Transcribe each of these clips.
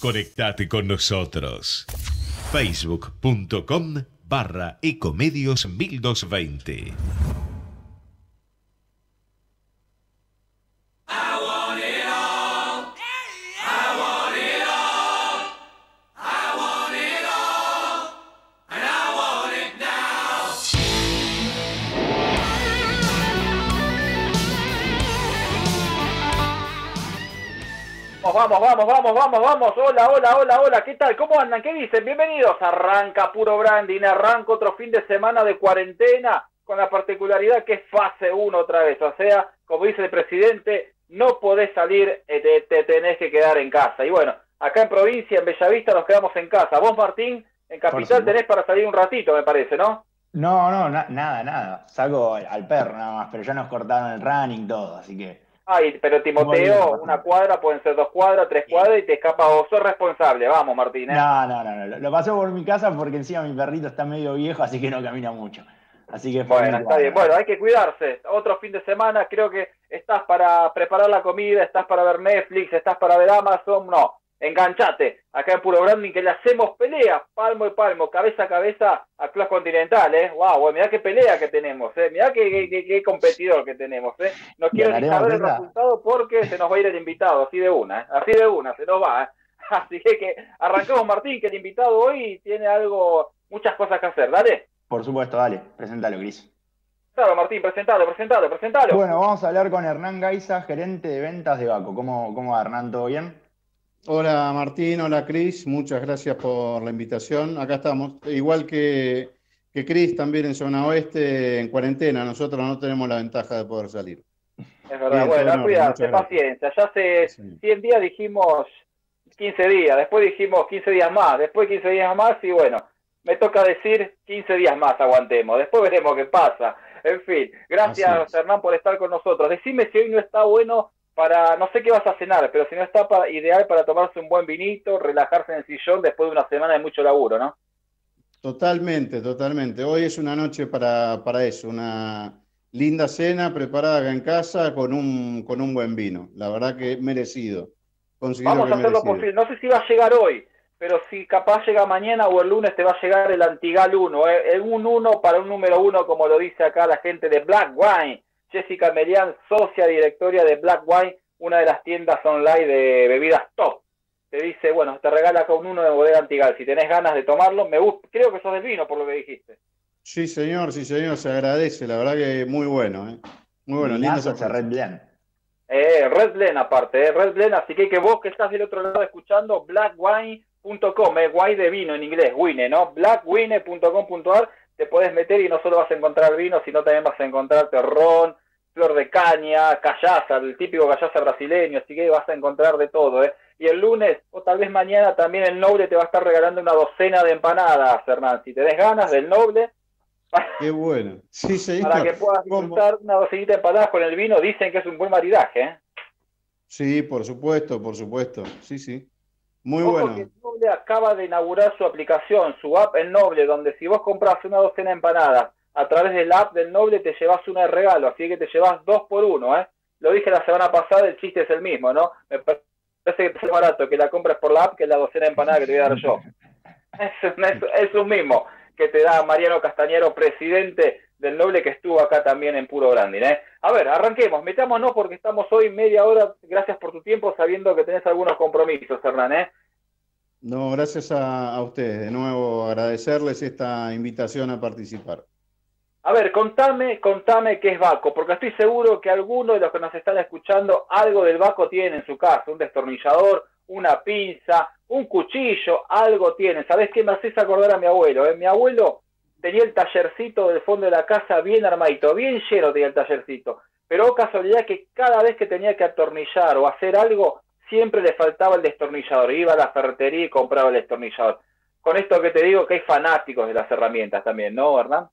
Conectate con nosotros. Facebook.com barra Ecomedios 1220. Vamos, vamos, vamos, vamos. Hola, hola, hola, hola. ¿Qué tal? ¿Cómo andan? ¿Qué dicen? Bienvenidos. Arranca puro branding. Arranca otro fin de semana de cuarentena con la particularidad que es fase 1 otra vez. O sea, como dice el presidente, no podés salir, eh, te, te tenés que quedar en casa. Y bueno, acá en provincia, en Bellavista, nos quedamos en casa. Vos, Martín, en Capital tenés para salir un ratito, me parece, ¿no? No, no, nada, nada. Salgo al perro nada más, pero ya nos cortaron el running todo, así que Ay, pero Timoteo, una cuadra, pueden ser dos cuadras, tres cuadras y te escapa vos. Sos responsable, vamos, Martín. ¿eh? No, no, no, no. Lo pasé por mi casa porque encima mi perrito está medio viejo, así que no camina mucho. Así que bueno, está bien. Bueno, hay que cuidarse. Otro fin de semana, creo que estás para preparar la comida, estás para ver Netflix, estás para ver Amazon. No, enganchate, acá en Puro Branding, que le hacemos pelea, palmo y palmo, cabeza a cabeza a Club Continental, ¿eh? Wow, mirá qué pelea que tenemos, ¿eh? Mirá qué, qué, competidor que tenemos, ¿eh? No quiero ni saber el resultado porque se nos va a ir el invitado, así de una, ¿eh? Así de una, se nos va, ¿eh? Así que, que arrancamos, Martín, que el invitado hoy tiene algo, muchas cosas que hacer, dale. Por supuesto, dale, preséntalo, Cris. Claro, Martín, presentalo, presentalo, presentalo. Bueno, vamos a hablar con Hernán Gaiza, gerente de ventas de Baco. ¿Cómo, cómo va, Hernán? ¿Todo bien? Hola Martín, hola Cris, muchas gracias por la invitación. Acá estamos, igual que, que Cris, también en zona oeste, en cuarentena. Nosotros no tenemos la ventaja de poder salir. Es verdad, bueno, cuídate, paciencia. Ya hace 100 días dijimos 15 días, después dijimos 15 días más, después 15 días más y bueno, me toca decir 15 días más aguantemos, después veremos qué pasa. En fin, gracias Hernán por estar con nosotros. Decime si hoy no está bueno para, no sé qué vas a cenar, pero si no está ideal para tomarse un buen vinito, relajarse en el sillón después de una semana de mucho laburo, ¿no? Totalmente, totalmente. Hoy es una noche para, para eso, una linda cena preparada en casa con un, con un buen vino. La verdad que merecido. Vamos a hacerlo posible. No sé si va a llegar hoy, pero si capaz llega mañana o el lunes te va a llegar el Antigal 1, ¿eh? un 1 para un número 1, como lo dice acá la gente de Black Wine Jessica Melian, socia directoria de Black Wine, una de las tiendas online de bebidas top. Te dice, bueno, te regala con uno de bodega Antigal. Si tenés ganas de tomarlo, me gusta, creo que sos del vino por lo que dijiste. Sí, señor, sí, señor, se agradece. La verdad que muy bueno, ¿eh? Muy bueno, lindo ese Red Blend. Eh, Red Blend aparte, eh, Red Blend, así que que vos que estás del otro lado escuchando, blackwine.com, eh, wine de vino en inglés, wine, ¿no? blackwine.com.ar te puedes meter y no solo vas a encontrar vino, sino también vas a encontrar ron, flor de caña, callaza, el típico callaza brasileño, así que vas a encontrar de todo, ¿eh? Y el lunes, o tal vez mañana, también el Noble te va a estar regalando una docena de empanadas, Hernán. Si tenés ganas del Noble... Qué bueno. Sí, Para que puedas disfrutar una docenita de empanadas con el vino, dicen que es un buen maridaje, ¿eh? Sí, por supuesto, por supuesto. Sí, sí. Muy bueno. el Noble acaba de inaugurar su aplicación, su app El Noble, donde si vos compras una docena de empanadas a través del app del Noble te llevas una de regalo, así que te llevas dos por uno, ¿eh? Lo dije la semana pasada, el chiste es el mismo, ¿no? Me parece que es barato que la compres por la app que la docena de empanadas que te voy a dar yo. Es, un mismo que te da Mariano Castañero, presidente del Noble, que estuvo acá también en Puro Branding. ¿eh? A ver, arranquemos, metámonos porque estamos hoy media hora, gracias por tu tiempo, sabiendo que tenés algunos compromisos, Hernán. ¿eh? No, gracias a, a ustedes. De nuevo, agradecerles esta invitación a participar. A ver, contame, contame qué es Baco, porque estoy seguro que algunos de los que nos están escuchando algo del Baco tienen en su casa, un destornillador, una pinza, un cuchillo, algo tienen. ¿Sabés qué me haces acordar a mi abuelo? Eh? Mi abuelo tenía el tallercito del fondo de la casa bien armadito, bien lleno tenía el tallercito. Pero oh, casualidad que cada vez que tenía que atornillar o hacer algo, siempre le faltaba el destornillador. Iba a la ferretería y compraba el destornillador. Con esto que te digo que hay fanáticos de las herramientas también, ¿no, Hernán?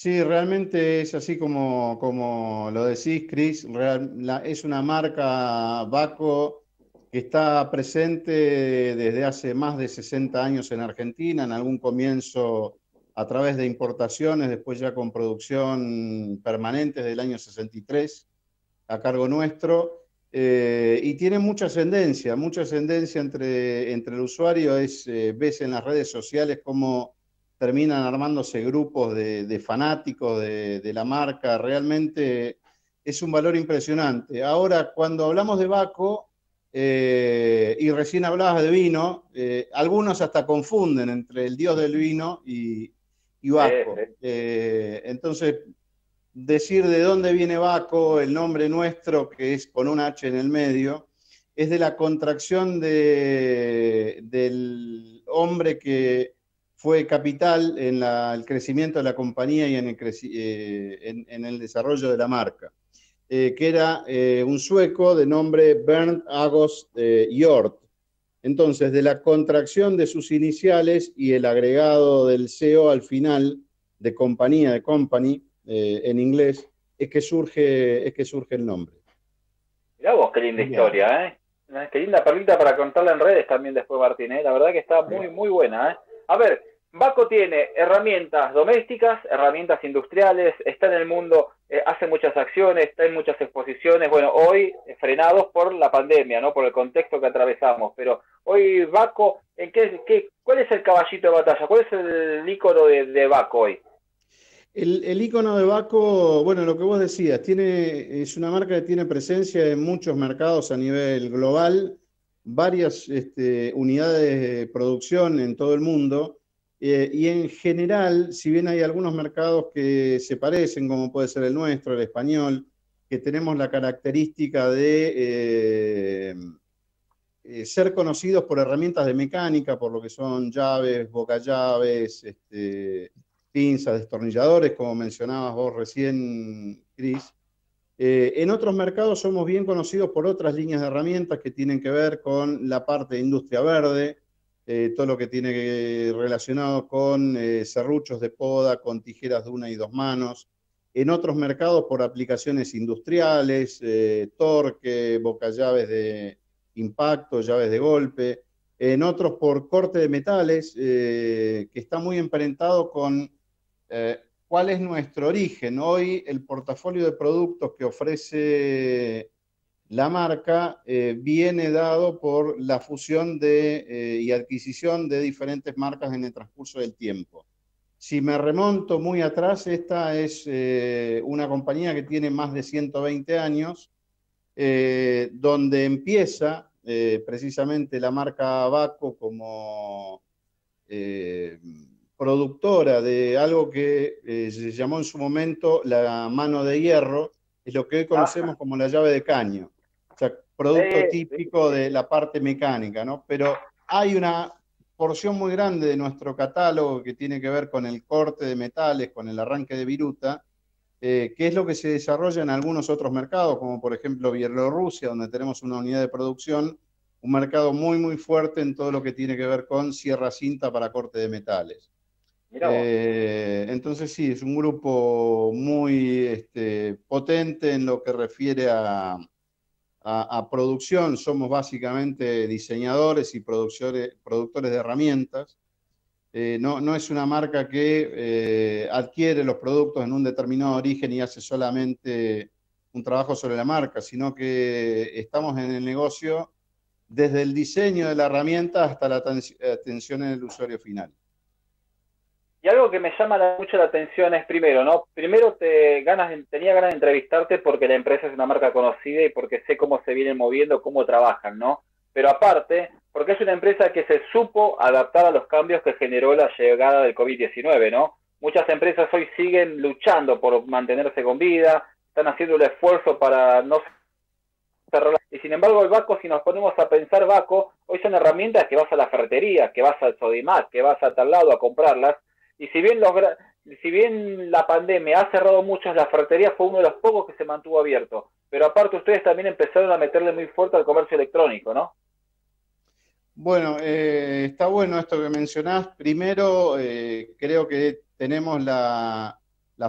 Sí, realmente es así como, como lo decís, Chris. es una marca Baco que está presente desde hace más de 60 años en Argentina, en algún comienzo a través de importaciones, después ya con producción permanente desde el año 63 a cargo nuestro. eh, y tiene mucha ascendencia, mucha ascendencia entre, entre el usuario. Es, eh, ves en las redes sociales cómo terminan armándose grupos de, fanáticos de, la marca. Realmente es un valor impresionante. Ahora, cuando hablamos de Baco, eh, y recién hablabas de vino, algunos hasta confunden entre el dios del vino y, y Baco. entonces, decir de dónde viene Baco, el nombre nuestro, que es con un H en el medio, es de la contracción de, del hombre que fue capital en el crecimiento de la compañía y en el, eh, en, el desarrollo de la marca, eh, que era eh, un sueco de nombre Bernd Agost Hjort. Entonces, de la contracción de sus iniciales y el agregado del CEO al final de compañía, de company, en inglés, es que surge, es que surge el nombre. Mirá vos, qué linda historia, ¿eh? Qué linda perlita para contarla en redes también después, Martín. La verdad que está muy, muy buena, ¿eh? A ver, Baco tiene herramientas domésticas, herramientas industriales, está en el mundo, eh, hace muchas acciones, está en muchas exposiciones, bueno, hoy frenados por la pandemia, ¿no? Por el contexto que atravesamos, pero hoy Baco, ¿en qué, qué, ¿cuál es el caballito de batalla? ¿Cuál es el ícono de, Baco hoy? El, icono de Baco, bueno, lo que vos decías, tiene, es una marca que tiene presencia en muchos mercados a nivel global, varias este, unidades de producción en todo el mundo, eh, y en general, si bien hay algunos mercados que se parecen, como puede ser el nuestro, el español, que tenemos la característica de eh, eh, ser conocidos por herramientas de mecánica, por lo que son llaves, boca llaves, este, pinzas, destornilladores, como mencionabas vos recién, Cris. En otros mercados somos bien conocidos por otras líneas de herramientas que tienen que ver con la parte de industria verde, eh, todo lo que tiene relacionado con eh, serruchos de poda, con tijeras de una y dos manos. En otros mercados por aplicaciones industriales, torque, boca llaves de impacto, llaves de golpe. En otros por corte de metales, que está muy emparentado con eh, ¿Cuál es nuestro origen? Hoy el portafolio de productos que ofrece la marca eh, viene dado por la fusión de, eh, y adquisición de diferentes marcas en el transcurso del tiempo. Si me remonto muy atrás, esta es una compañía que tiene más de 120 años, donde empieza precisamente la marca Baco como productora de algo que eh, se llamó en su momento la mano de hierro, es lo que hoy conocemos como la llave de caño. O sea, producto típico de la parte mecánica, ¿no? Pero hay una porción muy grande de nuestro catálogo que tiene que ver con el corte de metales, con el arranque de viruta, eh, que es lo que se desarrolla en algunos otros mercados, como por ejemplo Bielorrusia, donde tenemos una unidad de producción, un mercado muy, muy fuerte en todo lo que tiene que ver con sierra cinta para corte de metales. Eh, entonces sí, es un grupo muy este, potente en lo que refiere a, producción. Somos básicamente diseñadores y productores, productores de herramientas. Eh, no, no, es una marca que eh, adquiere los productos en un determinado origen y hace solamente un trabajo sobre la marca, sino que estamos en el negocio desde el diseño de la herramienta hasta la atención en el usuario final. Y algo que me llama mucho la atención es primero, ¿no? Primero te ganas, tenía ganas de entrevistarte porque la empresa es una marca conocida y porque sé cómo se vienen moviendo, cómo trabajan, ¿no? Pero aparte, porque es una empresa que se supo adaptar a los cambios que generó la llegada del COVID-19, ¿no? Muchas empresas hoy siguen luchando por mantenerse con vida, están haciendo el esfuerzo para no cerrar. Y sin embargo, el Baco, si nos ponemos a pensar Baco, hoy son herramientas que vas a la ferretería, que vas al Sodimac, que vas a tal lado a comprarlas, y si bien, los, la pandemia ha cerrado muchas, la ferretería fue uno de los pocos que se mantuvo abierto. Pero aparte ustedes también empezaron a meterle muy fuerte al comercio electrónico, ¿no? Bueno, eh, está bueno esto que mencionás. Primero, eh, creo que tenemos la,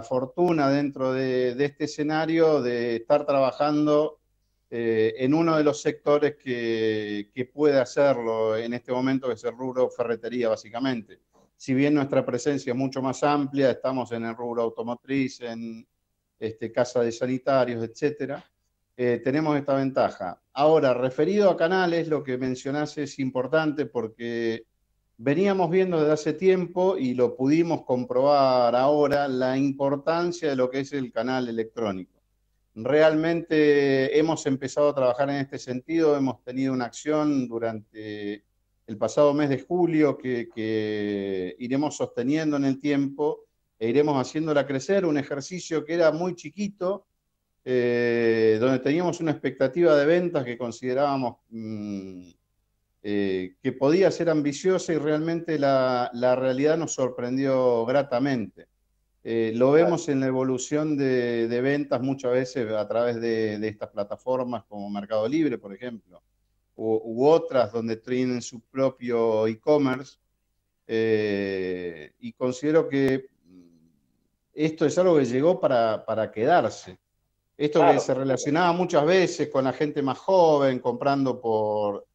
fortuna dentro de, este escenario de estar trabajando eh, en uno de los sectores que, que, puede hacerlo en este momento, que es el rubro ferretería, básicamente si bien nuestra presencia es mucho más amplia, estamos en el rubro automotriz, en este, casa de sanitarios, etcétera, eh, tenemos esta ventaja. Ahora, referido a canales, lo que mencionás es importante porque veníamos viendo desde hace tiempo y lo pudimos comprobar ahora la importancia de lo que es el canal electrónico. Realmente hemos empezado a trabajar en este sentido, hemos tenido una acción durante el pasado mes de julio que, iremos sosteniendo en el tiempo e iremos haciéndola crecer, un ejercicio que era muy chiquito, eh, donde teníamos una expectativa de ventas que considerábamos mm, eh, que podía ser ambiciosa y realmente la, realidad nos sorprendió gratamente. Eh, lo vemos en la evolución de, ventas muchas veces a través de, estas plataformas como Mercado Libre, por ejemplo, u, otras donde tienen su propio e-commerce. y considero que esto es algo que llegó para, para quedarse. Esto que se relacionaba muchas veces con la gente más joven, comprando por,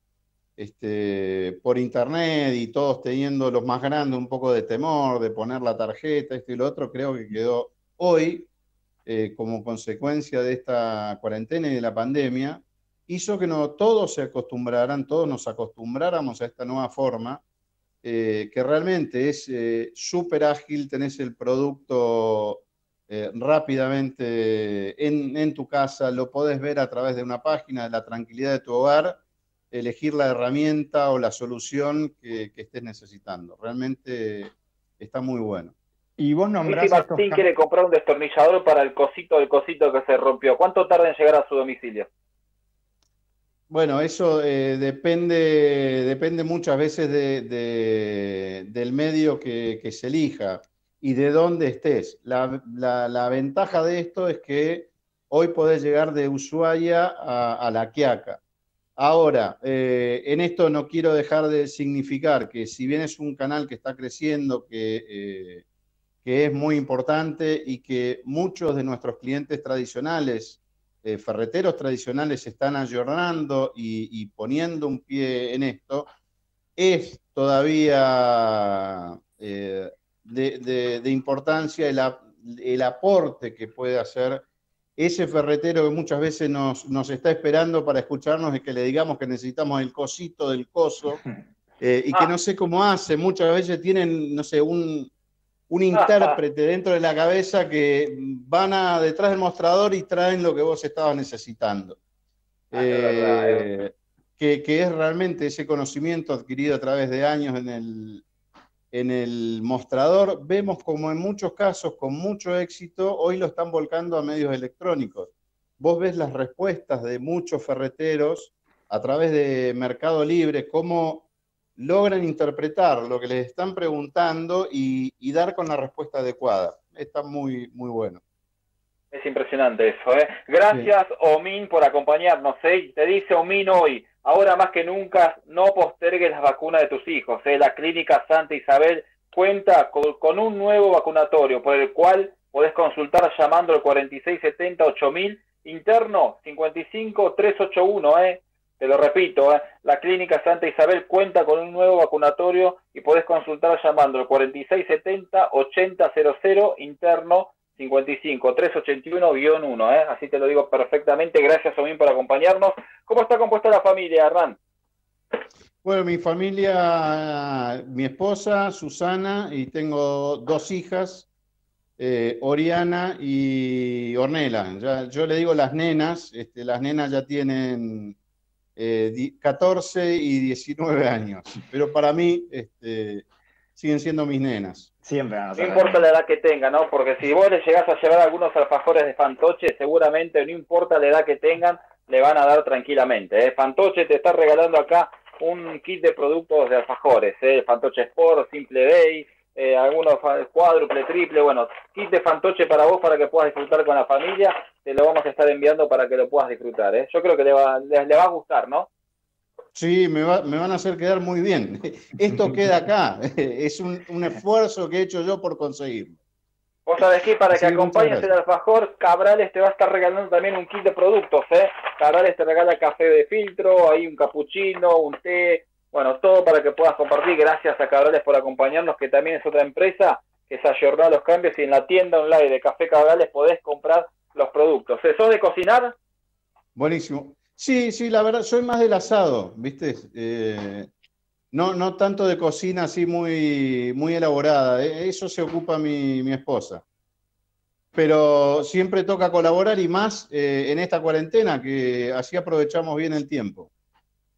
este, por internet y todos teniendo los más grandes un poco de temor de poner la tarjeta, esto y lo otro, creo que quedó hoy, eh, como consecuencia de esta cuarentena y de la pandemia, hizo que no todos se acostumbraran, todos nos acostumbráramos a esta nueva forma eh, que realmente es eh, súper ágil, tenés el producto eh, rápidamente en, tu casa, lo podés ver a través de una página, de la tranquilidad de tu hogar, elegir la herramienta o la solución que, estés necesitando. Realmente está muy bueno. Y vos nombrás. Si Martín quiere comprar un destornillador para el cosito del cosito que se rompió, ¿cuánto tarda en llegar a su domicilio? Bueno, eso eh, depende, depende muchas veces del medio que, se elija y de dónde estés. La, ventaja de esto es que hoy podés llegar de Ushuaia a, La Quiaca. Ahora, eh, en esto no quiero dejar de significar que si bien es un canal que está creciendo, que, eh, que es muy importante y que muchos de nuestros clientes tradicionales eh, ferreteros tradicionales están ayornando y, poniendo un pie en esto, es todavía eh, de, importancia el, aporte que puede hacer ese ferretero que muchas veces nos, está esperando para escucharnos y que le digamos que necesitamos el cosito del coso eh, y que ah. no sé cómo hace, muchas veces tienen, no sé, un, un intérprete dentro de la cabeza que van a detrás del mostrador y traen lo que vos estabas necesitando. Ah, eh, que, es realmente ese conocimiento adquirido a través de años en el, en el mostrador. Vemos como en muchos casos, con mucho éxito, hoy lo están volcando a medios electrónicos. Vos ves las respuestas de muchos ferreteros a través de Mercado Libre, cómo logran interpretar lo que les están preguntando y, dar con la respuesta adecuada. Está muy, muy bueno. Es impresionante eso. ¿eh? Gracias, Omin, por acompañarnos. ¿eh? Te dice Omin hoy, ahora más que nunca, no postergues las vacunas de tus hijos. ¿eh? La Clínica Santa Isabel cuenta con, un nuevo vacunatorio por el cual podés consultar llamando al 4670 8000 interno 55381, ¿eh? Te lo repito, ¿eh? la Clínica Santa Isabel cuenta con un nuevo vacunatorio y podés consultar llamando al 4670-8000 interno 55-381-1, ¿eh? así te lo digo perfectamente. Gracias, Omín, por acompañarnos. ¿Cómo está compuesta la familia, Hernán? Bueno, mi familia, mi esposa, Susana, y tengo dos hijas, eh, Oriana y Ornela. yo le digo las nenas, este, las nenas ya tienen 14 eh, y 19 años. Pero para mí este, siguen siendo mis nenas. Siempre. No, importa la edad que tengan, ¿no? Porque si vos le llegás a llevar algunos alfajores de fantoche, seguramente no importa la edad que tengan, le van a dar tranquilamente. ¿eh? Fantoche te está regalando acá un kit de productos de alfajores, ¿eh? Fantoche Sport, Simple Day, eh, algunos cuádruple, triple, bueno, kit de fantoche para vos para que puedas disfrutar con la familia, te lo vamos a estar enviando para que lo puedas disfrutar. ¿eh? Yo creo que le va, le, va a gustar, ¿no? Sí, me, va, me, van a hacer quedar muy bien. Esto queda acá, es un, esfuerzo que he hecho yo por conseguirlo. Vos sabés que para que acompañes el alfajor, Cabrales te va a estar regalando también un kit de productos, ¿eh? Cabrales te regala café de filtro, hay un capuchino, un té, bueno, todo para que puedas compartir. Gracias a Cabrales por acompañarnos, que también es otra empresa que se ayornó a los cambios y en la tienda online de Café Cabrales podés comprar los productos. ¿Sos de cocinar? Buenísimo. Sí, sí, la verdad, soy más del asado, ¿viste? Eh, no, no tanto de cocina así muy, muy elaborada. Eh, eso se ocupa mi, mi esposa. Pero siempre toca colaborar y más eh, en esta cuarentena, que así aprovechamos bien el tiempo.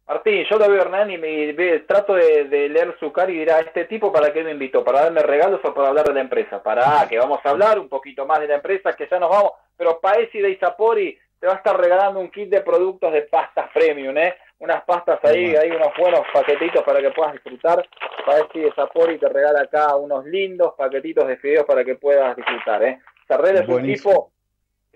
Martín, yo lo veo Hernán y me, trato de, leer su cara y dirá, ¿este tipo para qué me invitó? ¿Para darme regalos o para hablar de la empresa? Para que vamos a hablar un poquito más de la empresa, que ya nos vamos. Pero Paesi de Isapori te va a estar regalando un kit de productos de pastas premium, ¿eh? Unas pastas ahí, hay unos buenos paquetitos para que puedas disfrutar. Paesi de Isapori te regala acá unos lindos paquetitos de fideos para que puedas disfrutar, ¿eh? Sarrel es un tipo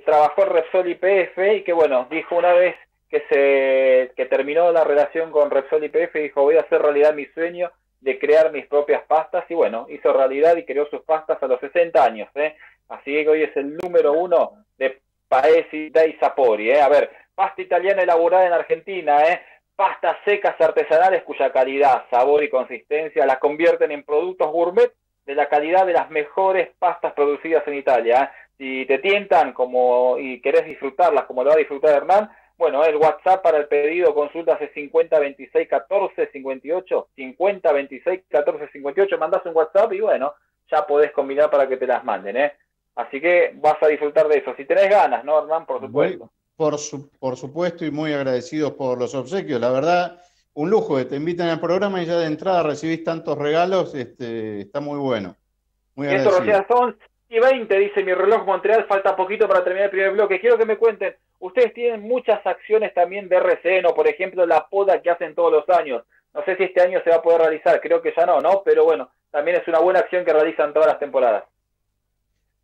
trabajó en Repsol IPF y que, bueno, dijo una vez que se que terminó la relación con Repsol IPF y dijo voy a hacer realidad mi sueño de crear mis propias pastas y bueno, hizo realidad y creó sus pastas a los 60 años. ¿eh? Así que hoy es el número uno de Paesi dai Sapori. ¿eh? A ver, pasta italiana elaborada en Argentina, ¿eh? pastas secas artesanales cuya calidad, sabor y consistencia las convierten en productos gourmet de la calidad de las mejores pastas producidas en Italia. ¿eh? Si te tientan como y querés disfrutarlas como lo va a disfrutar Hernán, bueno, el WhatsApp para el pedido consultas es 50 26 14 58, 50 26 14 58, mandas un WhatsApp y bueno, ya podés combinar para que te las manden, ¿eh? Así que vas a disfrutar de eso. Si tenés ganas, ¿no, Hernán? Por supuesto. por, por supuesto y muy agradecidos por los obsequios. La verdad, un lujo que te inviten al programa y ya de entrada recibís tantos regalos, este, está muy bueno. Muy agradecido. son y 20, dice mi reloj Montreal, falta poquito para terminar el primer bloque. Quiero que me cuenten, ustedes tienen muchas acciones también de RCN, por ejemplo la poda que hacen todos los años. No sé si este año se va a poder realizar, creo que ya no, ¿no? Pero bueno, también es una buena acción que realizan todas las temporadas.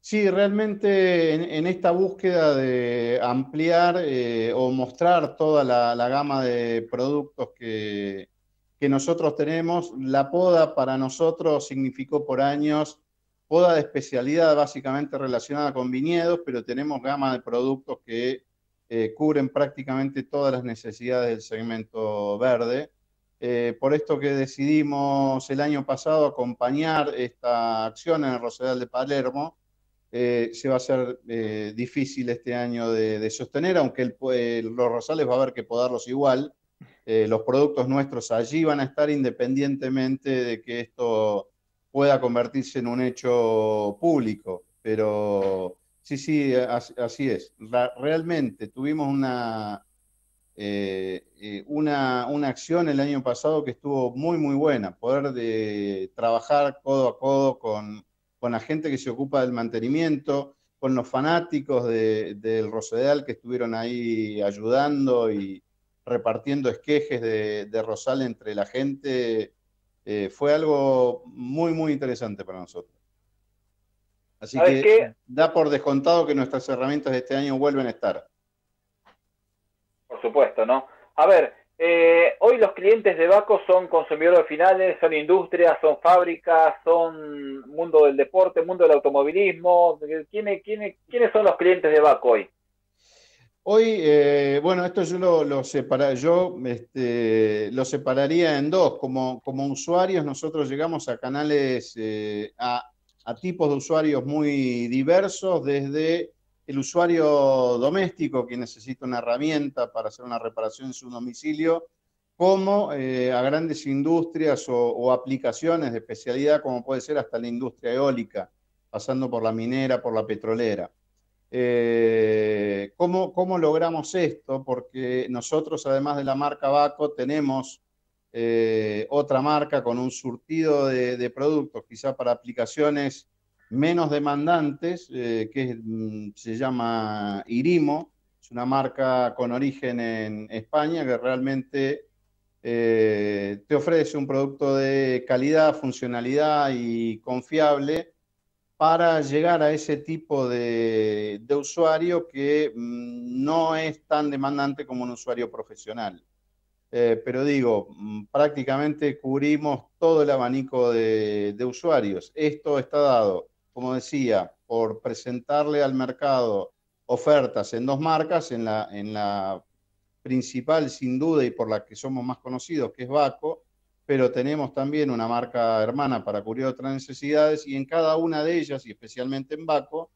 Sí, realmente en, esta búsqueda de ampliar eh, o mostrar toda la, gama de productos que, que nosotros tenemos, la poda para nosotros significó por años poda de especialidad básicamente relacionada con viñedos, pero tenemos gama de productos que eh, cubren prácticamente todas las necesidades del segmento verde. Eh, por esto que decidimos el año pasado acompañar esta acción en el Rosedal de Palermo, eh, se va a ser difícil este año de, sostener, aunque los rosales va a haber que podarlos igual. los productos nuestros allí van a estar independientemente de que esto pueda convertirse en un hecho público, pero sí, sí, así, es. realmente tuvimos una, eh, eh, una, una, acción el año pasado que estuvo muy, muy buena, poder de trabajar codo a codo con, con la gente que se ocupa del mantenimiento, con los fanáticos del Rosedal que estuvieron ahí ayudando y repartiendo esquejes de, de Rosal entre la gente eh, fue algo muy, muy interesante para nosotros. Así que da por descontado que nuestras herramientas de este año vuelven a estar. Por supuesto, ¿no? A ver, eh, hoy los clientes de Baco son consumidores finales, son industrias, son fábricas, son mundo del deporte, mundo del automovilismo. ¿Quiénes, quiénes, quiénes son los clientes de Baco hoy? Hoy, eh, bueno, esto yo lo, lo, yo, este, lo separaría en dos. Como, como usuarios, nosotros llegamos a canales, eh, a, tipos de usuarios muy diversos, desde el usuario doméstico que necesita una herramienta para hacer una reparación en su domicilio, como eh, a grandes industrias o aplicaciones de especialidad, como puede ser hasta la industria eólica, pasando por la minera, por la petrolera. Eh, ¿cómo, ¿cómo, logramos esto? Porque nosotros, además de la marca Baco, tenemos eh, otra marca con un surtido de, productos, quizá para aplicaciones menos demandantes, eh, que mm, se llama Irimo. Es una marca con origen en España que realmente te ofrece un producto de calidad, funcionalidad y confiable para llegar a ese tipo de, usuario que mm, no es tan demandante como un usuario profesional. Eh, pero digo, mm, prácticamente cubrimos todo el abanico de, usuarios. Esto está dado, como decía, por presentarle al mercado ofertas en dos marcas, en la, en la principal sin duda y por la que somos más conocidos, que es Baco, pero tenemos también una marca hermana para cubrir otras necesidades y en cada una de ellas, y especialmente en Baco,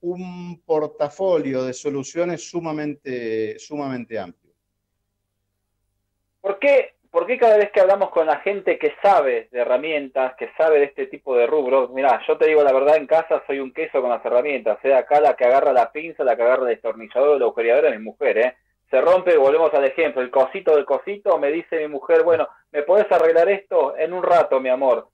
un portafolio de soluciones sumamente, sumamente amplio. ¿Por qué, ¿Por qué cada vez que hablamos con la gente que sabe de herramientas, que sabe de este tipo de rubros, mira, yo te digo la verdad, en casa soy un queso con las herramientas, sea acá la que agarra la pinza, la que agarra el destornillador, el agujereador es mi mujer, ¿eh? Se rompe, volvemos al ejemplo, el cosito del cosito, me dice mi mujer, bueno, ¿me podés arreglar esto? En un rato, mi amor.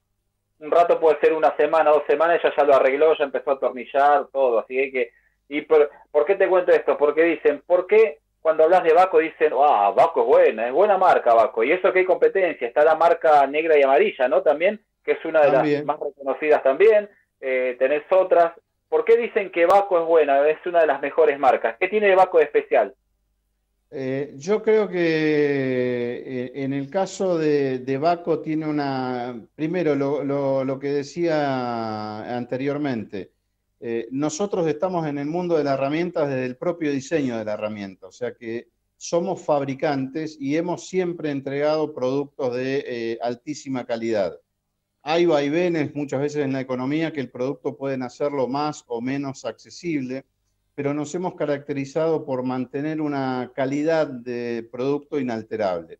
Un rato puede ser una semana, dos semanas, ella ya lo arregló, ya empezó a atornillar, todo, así que... ¿Y por, por qué te cuento esto? Porque dicen, ¿por qué cuando hablas de Baco dicen, ah, Baco es buena, es buena marca Baco. Y eso que hay competencia, está la marca negra y amarilla, ¿no? También, que es una de las más reconocidas también. Eh, tenés otras. ¿Por qué dicen que Baco es buena? Es una de las mejores marcas. ¿Qué tiene Baco de especial? Eh, yo creo que eh, en el caso de, de, Baco tiene una, primero lo, lo que decía anteriormente, eh, nosotros estamos en el mundo de las herramientas desde el propio diseño de la herramienta, o sea que somos fabricantes y hemos siempre entregado productos de eh, altísima calidad. Hay vaivenes muchas veces en la economía que el producto pueden hacerlo más o menos accesible, pero nos hemos caracterizado por mantener una calidad de producto inalterable.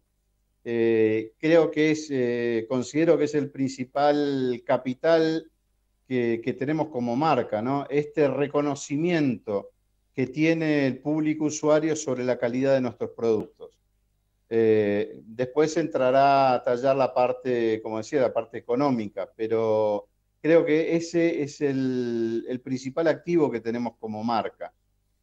Eh, creo que es, considero que es el principal capital que, tenemos como marca, ¿no? Este reconocimiento que tiene el público usuario sobre la calidad de nuestros productos. Eh, después entrará a tallar la parte, como decía, la parte económica, pero creo que ese es el, principal activo que tenemos como marca,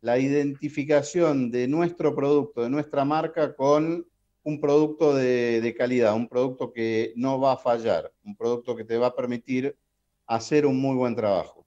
la identificación de nuestro producto, de nuestra marca con un producto de calidad, un producto que no va a fallar, un producto que te va a permitir hacer un muy buen trabajo.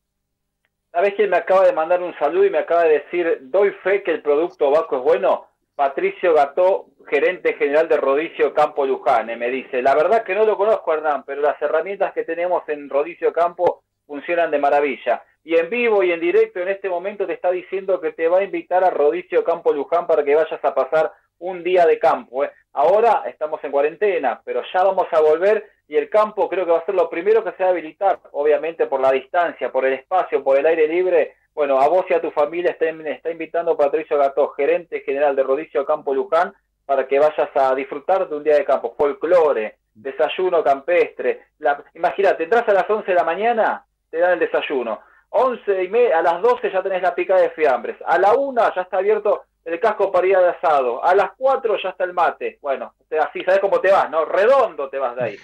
¿Sabes quién me acaba de mandar un saludo y me acaba de decir, doy fe que el producto Baco es bueno? Patricio Gató, gerente general de Rodicio Campo Luján, me dice, la verdad que no lo conozco Hernán, pero las herramientas que tenemos en Rodicio Campo funcionan de maravilla. Y en vivo y en directo en este momento te está diciendo que te va a invitar a Rodicio Campo Luján para que vayas a pasar un día de campo. ¿eh? Ahora estamos en cuarentena, pero ya vamos a volver y el campo creo que va a ser lo primero que se va a habilitar, obviamente por la distancia, por el espacio, por el aire libre. Bueno, a vos y a tu familia está, está invitando Patricio Gató, gerente general de Rodicio Campo Luján, para que vayas a disfrutar de un día de campo, folclore, desayuno campestre. Imagínate, entras a las 11 de la mañana, te dan el desayuno. 11 y media, a las 12 ya tenés la picada de fiambres. A la 1 ya está abierto el casco para ir de asado. A las 4 ya está el mate. Bueno, así, ¿sabes cómo te vas? ¿No? Redondo te vas de ahí.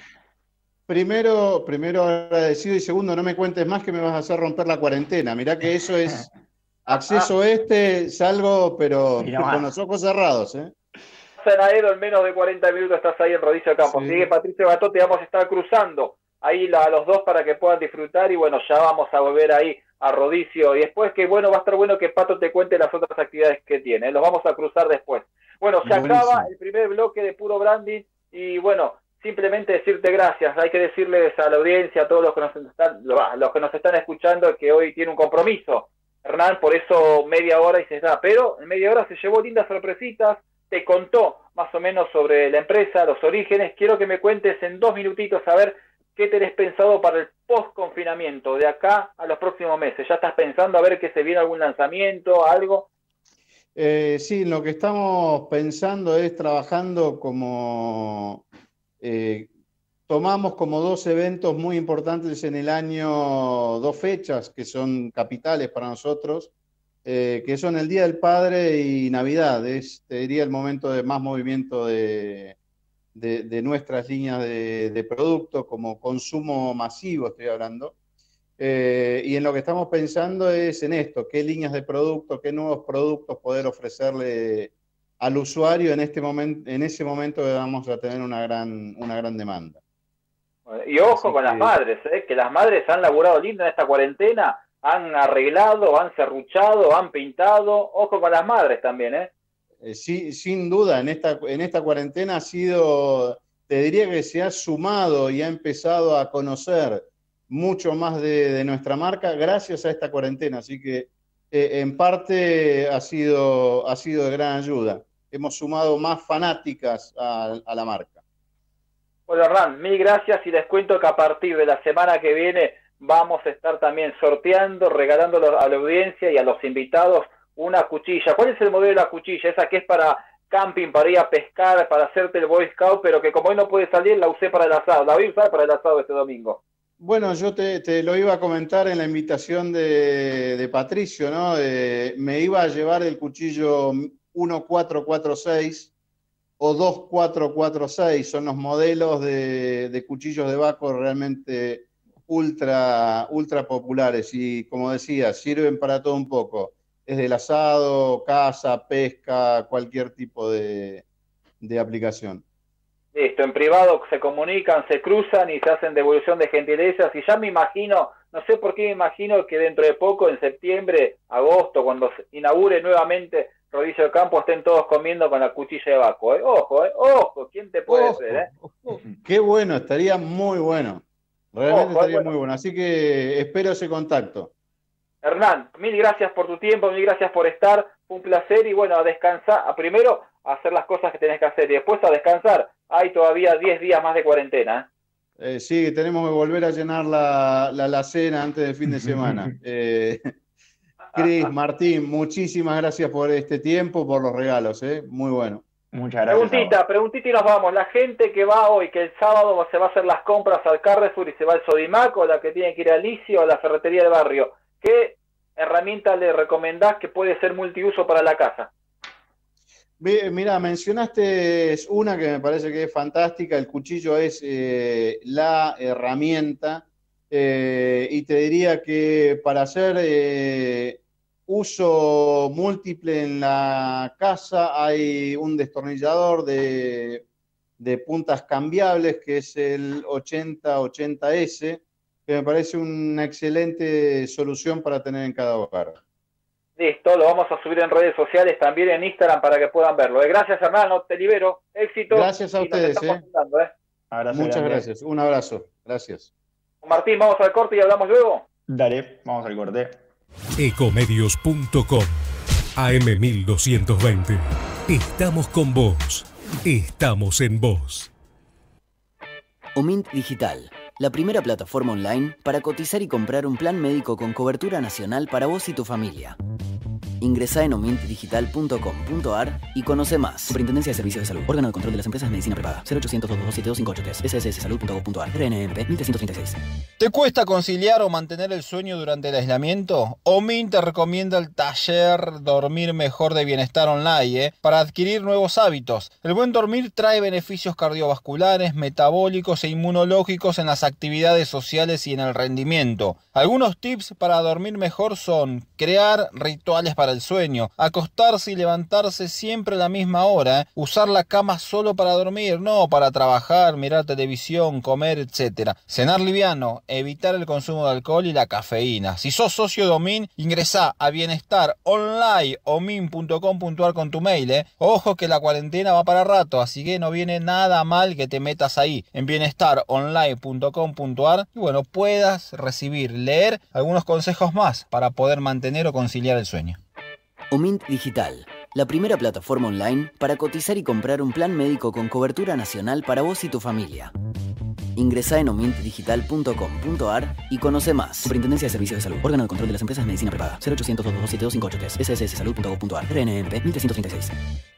Primero, primero agradecido y segundo, no me cuentes más que me vas a hacer romper la cuarentena. Mirá que eso es acceso este, salgo, pero con los ojos cerrados. ¿eh? en menos de 40 minutos estás ahí en Rodicio Campo. Sigue Patricio Gato, te vamos a estar cruzando ahí a los dos para que puedan disfrutar y bueno, ya vamos a volver ahí a Rodicio y después que bueno, va a estar bueno que Pato te cuente las otras actividades que tiene, los vamos a cruzar después. Bueno, se acaba el primer bloque de puro branding y bueno, simplemente decirte gracias. Hay que decirles a la audiencia, a todos los que nos están, los que nos están escuchando, que hoy tiene un compromiso. Hernán, por eso media hora y se está. Pero en media hora se llevó lindas sorpresitas, te contó más o menos sobre la empresa, los orígenes. Quiero que me cuentes en dos minutitos a ver qué tenés pensado para el post-confinamiento, de acá a los próximos meses. ¿Ya estás pensando a ver que se viene algún lanzamiento, algo? Eh, sí, lo que estamos pensando es trabajando como eh, tomamos como dos eventos muy importantes en el año, dos fechas que son capitales para nosotros, eh, que son el Día del Padre y Navidad. Es, te diría, el momento de más movimiento de, nuestras líneas de, productos, como consumo masivo estoy hablando. Eh, y en lo que estamos pensando es en esto, qué líneas de productos, qué nuevos productos poder ofrecerle al usuario en, este momento, en ese momento vamos a tener una gran, una gran demanda. Y ojo con las madres, ¿eh? que las madres han laburado lindo en esta cuarentena, han arreglado, han serruchado, han pintado. Ojo con las madres también, ¿eh? Eh sí, sin duda, en esta, en esta cuarentena ha sido, te diría que se ha sumado y ha empezado a conocer mucho más de, nuestra marca gracias a esta cuarentena. Así que eh, en parte ha sido, ha sido de gran ayuda hemos sumado más fanáticas a, la marca. Bueno, Hernán, mil gracias y les cuento que a partir de la semana que viene vamos a estar también sorteando, regalando a la audiencia y a los invitados una cuchilla. ¿Cuál es el modelo de la cuchilla? Esa que es para camping, para ir a pescar, para hacerte el Boy Scout, pero que como hoy no puede salir, la usé para el asado. La voy a usar para el asado este domingo. Bueno, yo te, lo iba a comentar en la invitación de, Patricio, ¿no? me iba a llevar el cuchillo 1446 o 2446, son los modelos de, de cuchillos de Baco realmente ultra, ultra populares y como decía, sirven para todo un poco desde el asado, caza, pesca, cualquier tipo de, aplicación. Listo, en privado se comunican, se cruzan y se hacen devolución de gentilezas. Y ya me imagino, no sé por qué me imagino que dentro de poco, en septiembre, agosto, cuando se inaugure nuevamente Rodillo de Campo, estén todos comiendo con la cuchilla de Baco. ¿eh? Ojo, ¿eh? ojo, ¿quién te puede hacer? Eh? Qué bueno, estaría muy bueno. Realmente estaría muy bueno. Así que espero ese contacto. Hernán, mil gracias por tu tiempo, mil gracias por estar, un placer y bueno, a descansar, a primero a hacer las cosas que tenés que hacer y después a descansar. Hay todavía 10 días más de cuarentena. ¿eh? Eh, sí, tenemos que volver a llenar la, la, cena antes del fin de semana. eh, Cris, Martín, muchísimas gracias por este tiempo, por los regalos, ¿eh? muy bueno. Muchas gracias. Preguntita, preguntita y nos vamos. La gente que va hoy, que el sábado se va a hacer las compras al Carrefour y se va al Sodimac, o la que tiene que ir al Licio o a la ferretería del barrio, ¿Qué herramienta le recomendás que puede ser multiuso para la casa? Mira, mencionaste una que me parece que es fantástica, el cuchillo es eh, la herramienta eh, y te diría que para hacer eh, uso múltiple en la casa hay un destornillador de, de puntas cambiables que es el 8080S que me parece una excelente solución para tener en cada hogar. Listo, lo vamos a subir en redes sociales, también en Instagram para que puedan verlo. Eh, gracias, hermano, te libero. Éxito. Gracias a ustedes. Eh. ¿eh? Muchas gracias. Un abrazo. Gracias. Martín, vamos al corte y hablamos luego. Dale, vamos al corte. Ecomedios.com AM1220. Estamos con vos. Estamos en vos. Omint Digital la primera plataforma online para cotizar y comprar un plan médico con cobertura nacional para vos y tu familia. Ingresa en omintdigital.com.ar y conoce más. Superintendencia de Servicios de Salud. Órgano de Control de las Empresas de Medicina Prepaga. 0800 227 SSSsalud.gov.ar. RNMP 1336. ¿Te cuesta conciliar o mantener el sueño durante el aislamiento? Omint te recomienda el taller Dormir Mejor de Bienestar Online ¿eh? para adquirir nuevos hábitos. El buen dormir trae beneficios cardiovasculares, metabólicos e inmunológicos en las actividades sociales y en el rendimiento. Algunos tips para dormir mejor son crear rituales para el sueño, acostarse y levantarse siempre a la misma hora, usar la cama solo para dormir, no para trabajar, mirar televisión, comer, etc. Cenar liviano, evitar el consumo de alcohol y la cafeína. Si sos socio de OMIN, ingresa a bienestar online omin.com.ar con tu mail. ¿eh? Ojo que la cuarentena va para rato, así que no viene nada mal que te metas ahí en bienestaronline.com.ar y bueno, puedas recibir, leer algunos consejos más para poder mantener o conciliar el sueño. Omint Digital, la primera plataforma online para cotizar y comprar un plan médico con cobertura nacional para vos y tu familia. Ingresa en omintdigital.com.ar y conoce más. Superintendencia de Servicios de Salud. Órgano de Control de las Empresas de Medicina Prepaga. 0800 227 SSSsalud.gov.ar. RNMP 1336.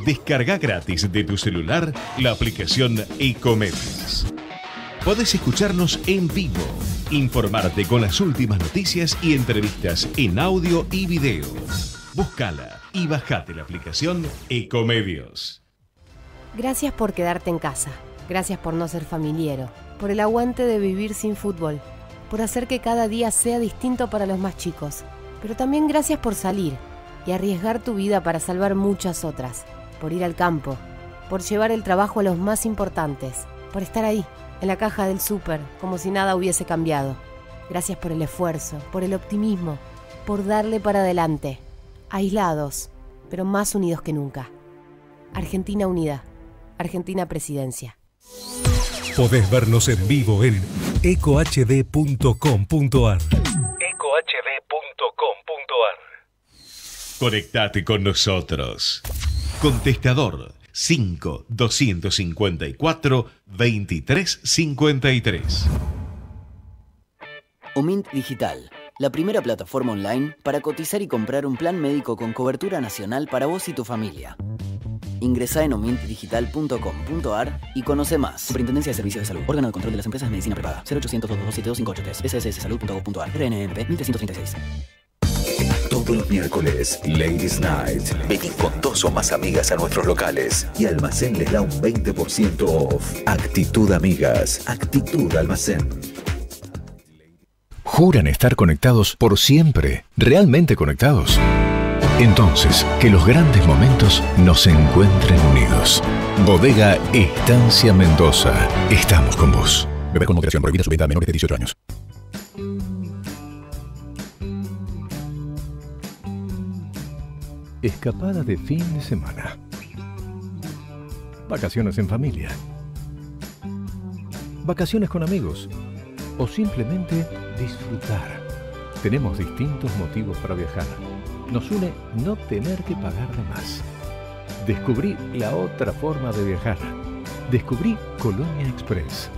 Descarga gratis de tu celular la aplicación Ecomedios. Podés escucharnos en vivo, informarte con las últimas noticias y entrevistas en audio y video. Búscala y bajate la aplicación Ecomedios. Gracias por quedarte en casa. Gracias por no ser familiero. Por el aguante de vivir sin fútbol. Por hacer que cada día sea distinto para los más chicos. Pero también gracias por salir y arriesgar tu vida para salvar muchas otras por ir al campo, por llevar el trabajo a los más importantes, por estar ahí, en la caja del súper, como si nada hubiese cambiado. Gracias por el esfuerzo, por el optimismo, por darle para adelante. Aislados, pero más unidos que nunca. Argentina Unida. Argentina Presidencia. Podés vernos en vivo en ecohd.com.ar. ecohd.com.ar. Conectate con nosotros. Contestador 5 254 2353. Omint Digital, la primera plataforma online para cotizar y comprar un plan médico con cobertura nacional para vos y tu familia. Ingresa en omintdigital.com.ar y conoce más. Superintendencia de Servicios de Salud. Órgano de Control de las Empresas de Medicina Privada. 0800 227 sssalud.gov.ar. RNMP 1336. Todos los miércoles, Ladies Night. Vení con dos o más amigas a nuestros locales y Almacén les da un 20% off. Actitud Amigas. Actitud Almacén. ¿Juran estar conectados por siempre? ¿Realmente conectados? Entonces, que los grandes momentos nos encuentren unidos. Bodega Estancia Mendoza. Estamos con vos. Beber con moderación. Prohibida su venta a menores de 18 años. Escapada de fin de semana. Vacaciones en familia. Vacaciones con amigos. O simplemente disfrutar. Tenemos distintos motivos para viajar. Nos une no tener que pagar de más. Descubrí la otra forma de viajar. Descubrí Colonia Express.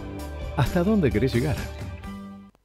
¿Hasta dónde querés llegar?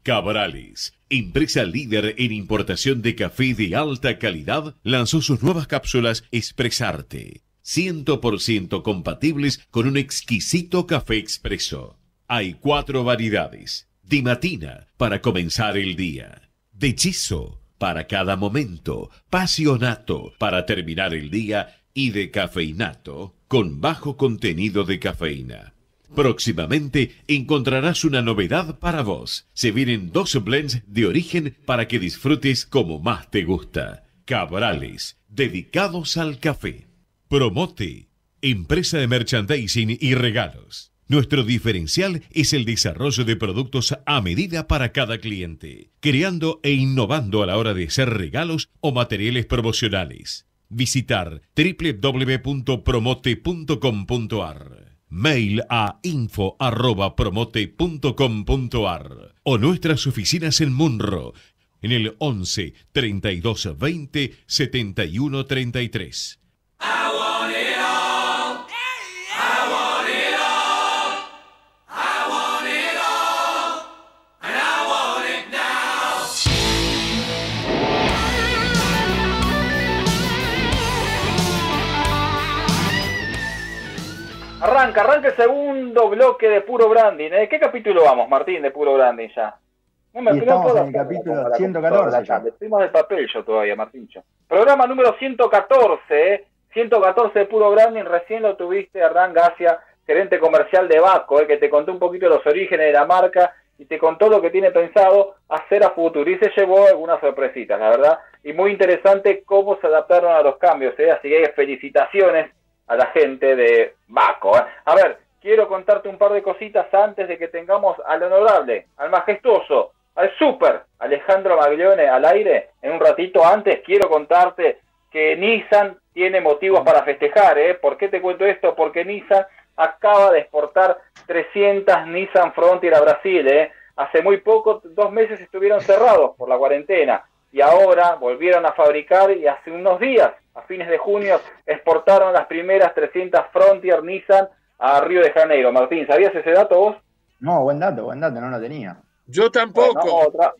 Cabrales, empresa líder en importación de café de alta calidad, lanzó sus nuevas cápsulas Expresarte, 100% compatibles con un exquisito café expreso. Hay cuatro variedades. Dimatina, para comenzar el día. De hechizo, para cada momento. Pasionato, para terminar el día. Y de cafeinato, con bajo contenido de cafeína. Próximamente encontrarás una novedad para vos. Se vienen dos blends de origen para que disfrutes como más te gusta. Cabrales, dedicados al café. Promote, empresa de merchandising y regalos. Nuestro diferencial es el desarrollo de productos a medida para cada cliente, creando e innovando a la hora de hacer regalos o materiales promocionales. Visitar www.promote.com.ar mail a info@promote.com.ar o nuestras oficinas en Munro en el 11 32 20 71 33. Arranca, arranca el segundo bloque de Puro Branding. ¿eh? ¿Qué capítulo vamos, Martín, de Puro Branding ya? No me estamos en el capítulo 114 ya. Del papel yo todavía, Martíncho. Programa número 114, ¿eh? 114 de Puro Branding. Recién lo tuviste, Hernán Gacia, gerente comercial de Baco, ¿eh? que te contó un poquito los orígenes de la marca y te contó lo que tiene pensado hacer a futuro. Y se llevó algunas sorpresitas, la verdad. Y muy interesante cómo se adaptaron a los cambios. ¿eh? Así que felicitaciones a la gente de Baco. A ver, quiero contarte un par de cositas antes de que tengamos al honorable, al majestuoso, al super Alejandro Maglione al aire. En un ratito antes quiero contarte que Nissan tiene motivos para festejar. ¿eh? ¿Por qué te cuento esto? Porque Nissan acaba de exportar 300 Nissan Frontier a Brasil. ¿eh? Hace muy poco, dos meses estuvieron cerrados por la cuarentena y ahora volvieron a fabricar y hace unos días, a fines de junio, exportaron las primeras 300 Frontier Nissan a Río de Janeiro. Martín, ¿sabías ese dato vos? No, buen dato, buen dato, no lo tenía. Yo tampoco. Bueno, otra.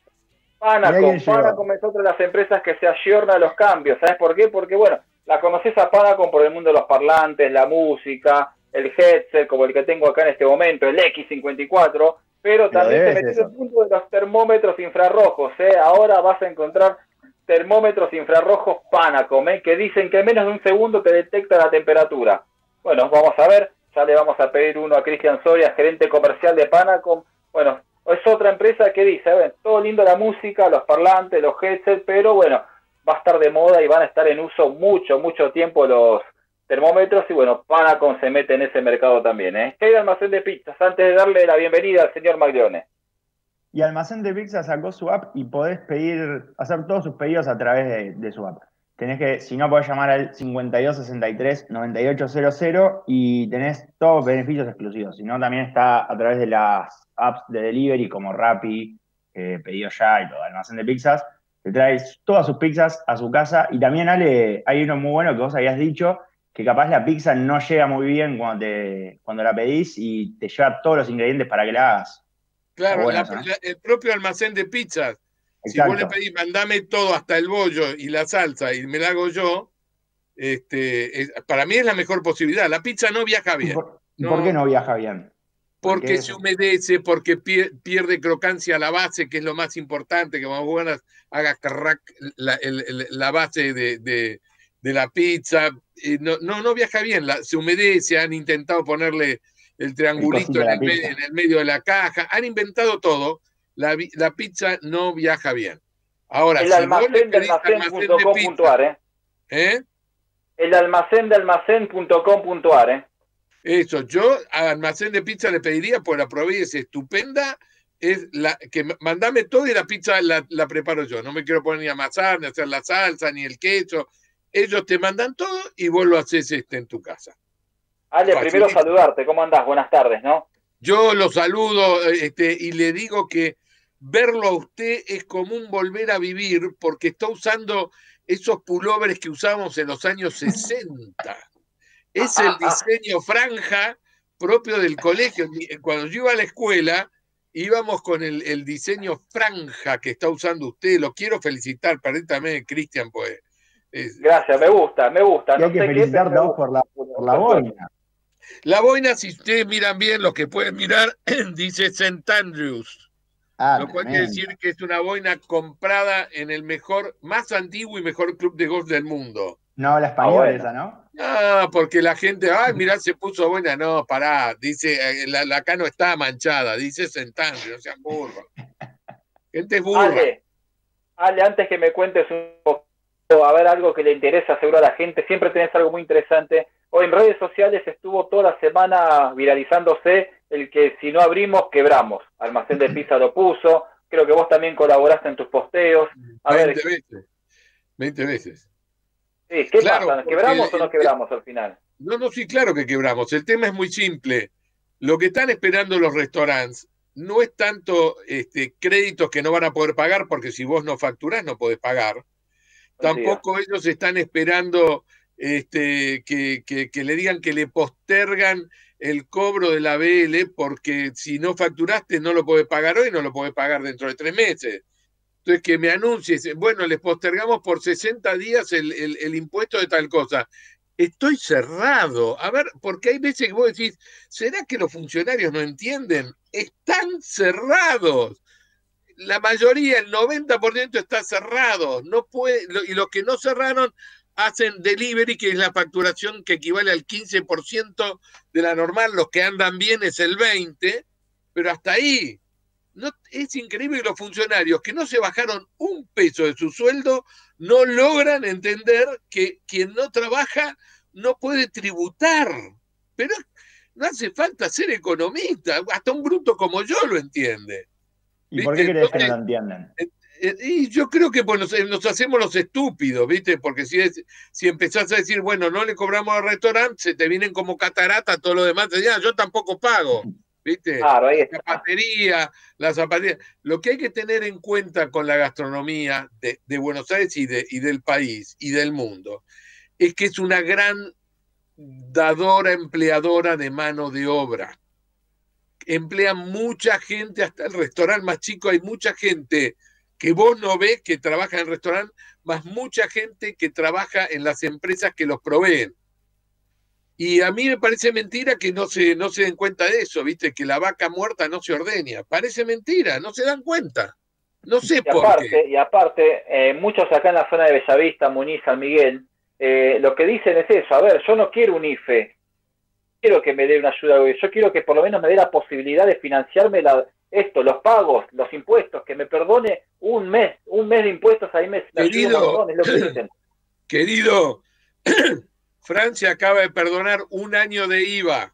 Panacom, Panacom es otra de las empresas que se ayorna a los cambios. ¿Sabes por qué? Porque, bueno, la conoces a Panacom por el mundo de los parlantes, la música, el headset, como el que tengo acá en este momento, el X54, pero también se metió el punto de los termómetros infrarrojos. ¿eh? Ahora vas a encontrar termómetros infrarrojos Panacom, ¿eh? que dicen que en menos de un segundo te detecta la temperatura. Bueno, vamos a ver, ya le vamos a pedir uno a Cristian Soria, gerente comercial de Panacom. Bueno, es otra empresa que dice, ven, todo lindo la música, los parlantes, los headsets, pero bueno, va a estar de moda y van a estar en uso mucho, mucho tiempo los termómetros y bueno, Panacom se mete en ese mercado también. ¿eh? ¿Qué hay de almacén de pizzas? Antes de darle la bienvenida al señor Maglione. Y Almacén de Pizza sacó su app y podés pedir, hacer todos sus pedidos a través de, su app. Tenés que, si no, podés llamar al 5263-9800 y tenés todos beneficios exclusivos. Si no, también está a través de las apps de delivery como Rappi, eh, Pedido Ya y todo, Almacén de Pizzas. Te traes todas sus pizzas a su casa y también, Ale, hay uno muy bueno que vos habías dicho, que capaz la pizza no llega muy bien cuando, te, cuando la pedís y te lleva todos los ingredientes para que la hagas. Claro, el propio almacén de pizzas. Si vos le pedís, mandame todo, hasta el bollo y la salsa, y me la hago yo, este, para mí es la mejor posibilidad. La pizza no viaja bien. ¿Por, qué no viaja bien? Porque se humedece, porque pierde crocancia la base, que es lo más importante, que cuando vos haga la, la base de, de, la pizza. No, no, no viaja bien, se humedece, han intentado ponerle el triangulito en el, medio, de la caja, han inventado todo, la, pizza no viaja bien. Ahora, el almacén de almacén.com.ar, ¿eh? ¿eh? El almacén de almacén.com.ar, ¿eh? Eso, yo a almacén de pizza le pediría, pues la probé es estupenda, es la que mandame todo y la pizza la, la, preparo yo. No me quiero poner ni a amasar, ni hacer la salsa, ni el queso. Ellos te mandan todo y vos lo haces este en tu casa. Ale, primero saludarte, ¿cómo andás? Buenas tardes, ¿no? Yo lo saludo este, y le digo que verlo a usted es como un volver a vivir porque está usando esos pullovers que usamos en los años 60. Es el diseño franja propio del colegio. Cuando yo iba a la escuela, íbamos con el, diseño franja que está usando usted. Lo quiero felicitar, permítame, Cristian, pues. Gracias, me gusta, me gusta. No hay que felicitar por la, por la boina. La boina, si ustedes miran bien, los que pueden mirar, dice St. Andrews. Ah, lo cual quiere decir que es una boina comprada en el mejor, más antiguo y mejor club de golf del mundo. No, la española esa, ¿no? Ah, porque la gente, ay, mirá, se puso buena. No, pará, dice, eh, la, acá no está manchada, dice St. Andrews, o sea, burro. Gente burra. Ale, Ale, antes que me cuentes un poco, a ver algo que le interesa seguro a la gente, siempre tenés algo muy interesante Hoy en redes sociales estuvo toda la semana viralizándose el que si no abrimos, quebramos. Almacén de Pizza lo puso. Creo que vos también colaboraste en tus posteos. A 20 veces. 20 veces. Sí, ¿qué pasa? ¿Quebramos o no quebramos al final? No, no, sí, claro que quebramos. El tema es muy simple. Lo que están esperando los restaurantes no es tanto este, créditos que no van a poder pagar, porque si vos no facturás no podés pagar. Tampoco ellos están esperando este, que, le digan que le postergan el cobro de la BL porque si no facturaste no lo puedes pagar hoy, no lo puedes pagar dentro de tres meses. Entonces que me anuncies, bueno, les postergamos por 60 días el, el, impuesto de tal cosa. Estoy cerrado. A ver, porque hay veces que vos decís, ¿será que los funcionarios no entienden? Están cerrados la mayoría, el 90% está cerrado, no puede, y los que no cerraron hacen delivery, que es la facturación que equivale al 15% de la normal, los que andan bien es el 20%, pero hasta ahí. No, es increíble que los funcionarios que no se bajaron un peso de su sueldo no logran entender que quien no trabaja no puede tributar. Pero no hace falta ser economista, hasta un bruto como yo lo entiende. ¿Y por qué crees que no lo entienden? Eh, y yo creo que pues, nos, hacemos los estúpidos, ¿viste? Porque si, es, si empezás a decir, bueno, no le cobramos al restaurante, se te vienen como catarata todo lo demás. Ya, yo tampoco pago, ¿viste? la zapatería, la zapatería. Lo que hay que tener en cuenta con la gastronomía de, de Buenos Aires y, de, y del país y del mundo es que es una gran dadora, empleadora de mano de obra. Emplea mucha gente, hasta el restaurante más chico hay mucha gente que vos no ves que trabaja en el restaurante, más mucha gente que trabaja en las empresas que los proveen. Y a mí me parece mentira que no se, no se den cuenta de eso, ¿viste? Que la vaca muerta no se ordeña. Parece mentira, no se dan cuenta. No sé por qué. Y aparte, eh, muchos acá en la zona de Bellavista, Muniz, San Miguel, eh, lo que dicen es eso. A ver, yo no quiero un IFE, quiero que me dé una ayuda, yo quiero que por lo menos me dé la posibilidad de financiarme la, esto, los pagos, los impuestos, que me perdone un mes, un mes de impuestos ahí me, querido, querido, Francia acaba de perdonar un año de IVA.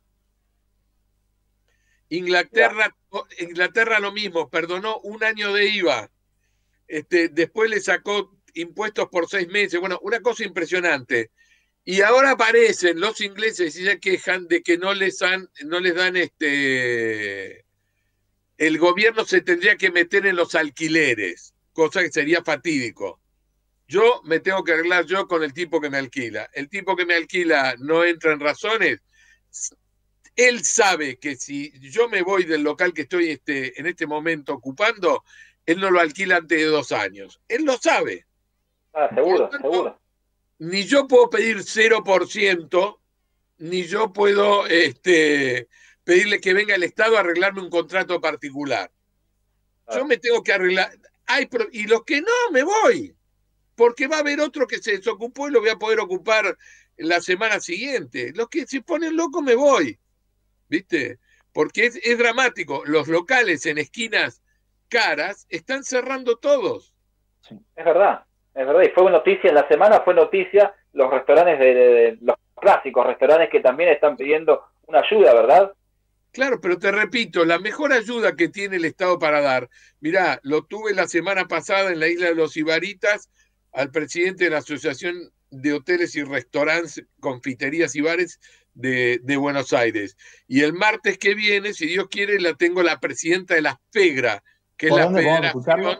Inglaterra, Inglaterra lo mismo, perdonó un año de IVA. Este, después le sacó impuestos por seis meses. Bueno, una cosa impresionante. Y ahora aparecen los ingleses y se quejan de que no les, han, no les dan este. El gobierno se tendría que meter en los alquileres, cosa que sería fatídico. Yo me tengo que arreglar yo con el tipo que me alquila. El tipo que me alquila no entra en razones. Él sabe que si yo me voy del local que estoy este, en este momento ocupando, él no lo alquila antes de dos años. Él lo sabe. Ah, seguro, seguro. Ni yo puedo pedir 0%, ni yo puedo este, pedirle que venga el Estado a arreglarme un contrato particular. Yo me tengo que arreglar. Y los que no, me voy porque va a haber otro que se desocupó y lo voy a poder ocupar la semana siguiente. Los que se ponen locos me voy, ¿viste? Porque es, dramático. Los locales en esquinas caras están cerrando todos. Es verdad, es verdad. Y fue noticia en la semana, fue noticia los restaurantes de, los clásicos restaurantes que también están pidiendo una ayuda, ¿verdad? Claro, pero te repito, la mejor ayuda que tiene el Estado para dar, mirá, lo tuve la semana pasada en la isla de los Ibaritas, al presidente de la Asociación de Hoteles y Restaurantes, Confiterías y Bares de, Buenos Aires. Y el martes que viene, si Dios quiere, la tengo la presidenta de la FEGRA, que es la Federación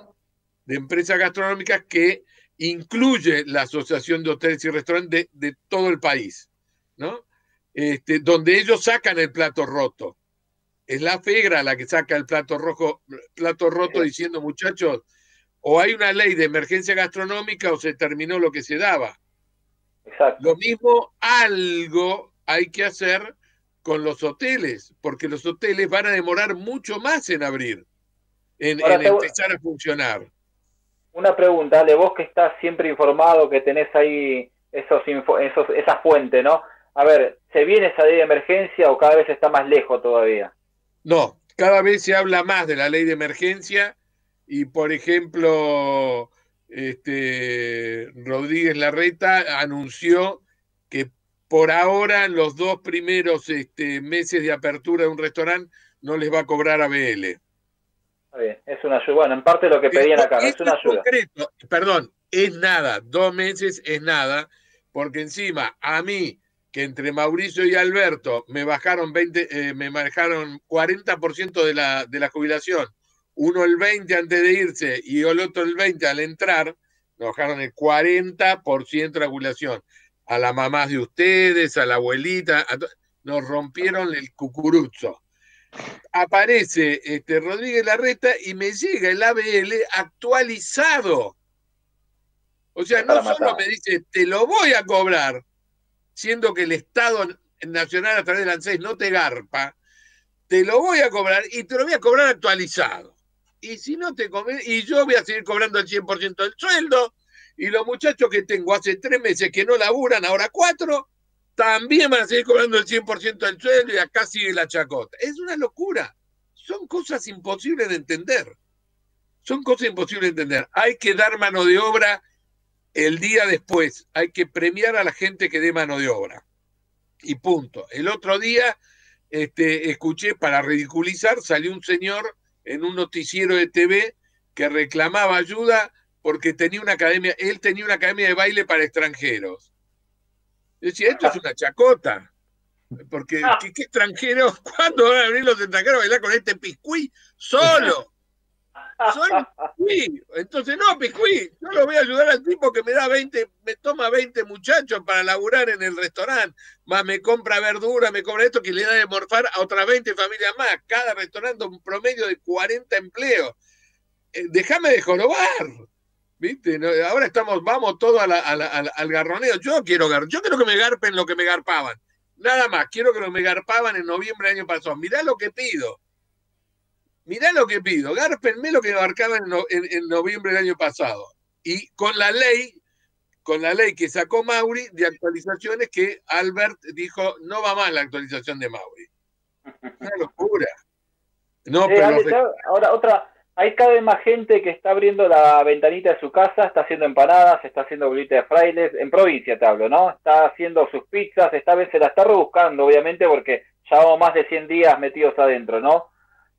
de Empresas Gastronómicas que incluye la Asociación de Hoteles y Restaurantes de, todo el país, ¿no? Este, donde ellos sacan el plato roto. Es la FEGRA la que saca el plato rojo, plato roto diciendo, muchachos, o hay una ley de emergencia gastronómica o se terminó lo que se daba. Exacto. Lo mismo, algo hay que hacer con los hoteles, porque los hoteles van a demorar mucho más en abrir, en, empezar a funcionar. Una pregunta, de vos que estás siempre informado, que tenés ahí esos, esos esa fuente, ¿no? A ver, ¿se viene esa ley de emergencia o cada vez está más lejos todavía? No, cada vez se habla más de la ley de emergencia y por ejemplo, este, Rodríguez Larreta anunció que por ahora los dos primeros este, meses de apertura de un restaurante no les va a cobrar ABL. Está bien, es una ayuda. Bueno, en parte lo que pedían acá, es una ayuda. perdón, es nada, dos meses es nada, porque encima a mí, que entre Mauricio y Alberto me bajaron 20, eh, me manejaron 40% de la, de la jubilación uno el 20 antes de irse y el otro el 20 al entrar, nos bajaron el 40% de la jubilación. A las mamás de ustedes, a la abuelita, nos rompieron el cucuruzo. Aparece este Rodríguez Larreta y me llega el ABL actualizado. O sea, no solo me dice, te lo voy a cobrar, siendo que el Estado Nacional a través del ANSES no te garpa, te lo voy a cobrar y te lo voy a cobrar actualizado y si no te comes, y yo voy a seguir cobrando el 100% del sueldo, y los muchachos que tengo hace tres meses que no laburan, ahora cuatro, también van a seguir cobrando el 100% del sueldo y acá sigue la chacota. Es una locura. Son cosas imposibles de entender. Son cosas imposibles de entender. Hay que dar mano de obra el día después. Hay que premiar a la gente que dé mano de obra. Y punto. El otro día este, escuché, para ridiculizar, salió un señor en un noticiero de TV que reclamaba ayuda porque tenía una academia, él tenía una academia de baile para extranjeros. Decía, esto es una chacota. Porque, ah. ¿qué, extranjeros? ¿Cuándo van a venir los extranjeros a bailar con este piscuí solo? Son Entonces, no, piscuí, yo lo voy a ayudar al tipo que me da 20, me toma 20 muchachos para laburar en el restaurante, más me compra verdura, me cobra esto que le da de morfar a otras 20 familias más. Cada restaurante un promedio de 40 empleos. Eh, déjame de jorobar. ¿Viste? ahora estamos, vamos todos al garroneo. Yo quiero, yo quiero que me garpen lo que me garpaban. Nada más, quiero que lo me garpaban en noviembre del año pasado. Mirá lo que pido mirá lo que pido, gárpenme lo que marcaban en, noviembre del año pasado. Y con la ley, con la ley que sacó Mauri de actualizaciones que Albert dijo, no va mal la actualización de Mauri. Una locura. No, pero ahora otra, hay cada vez más gente que está abriendo la ventanita de su casa, está haciendo empanadas, está haciendo bolitas de frailes, en provincia te hablo, ¿no? Está haciendo sus pizzas, esta vez se la está rebuscando, obviamente, porque ya vamos más de 100 días metidos adentro, ¿no?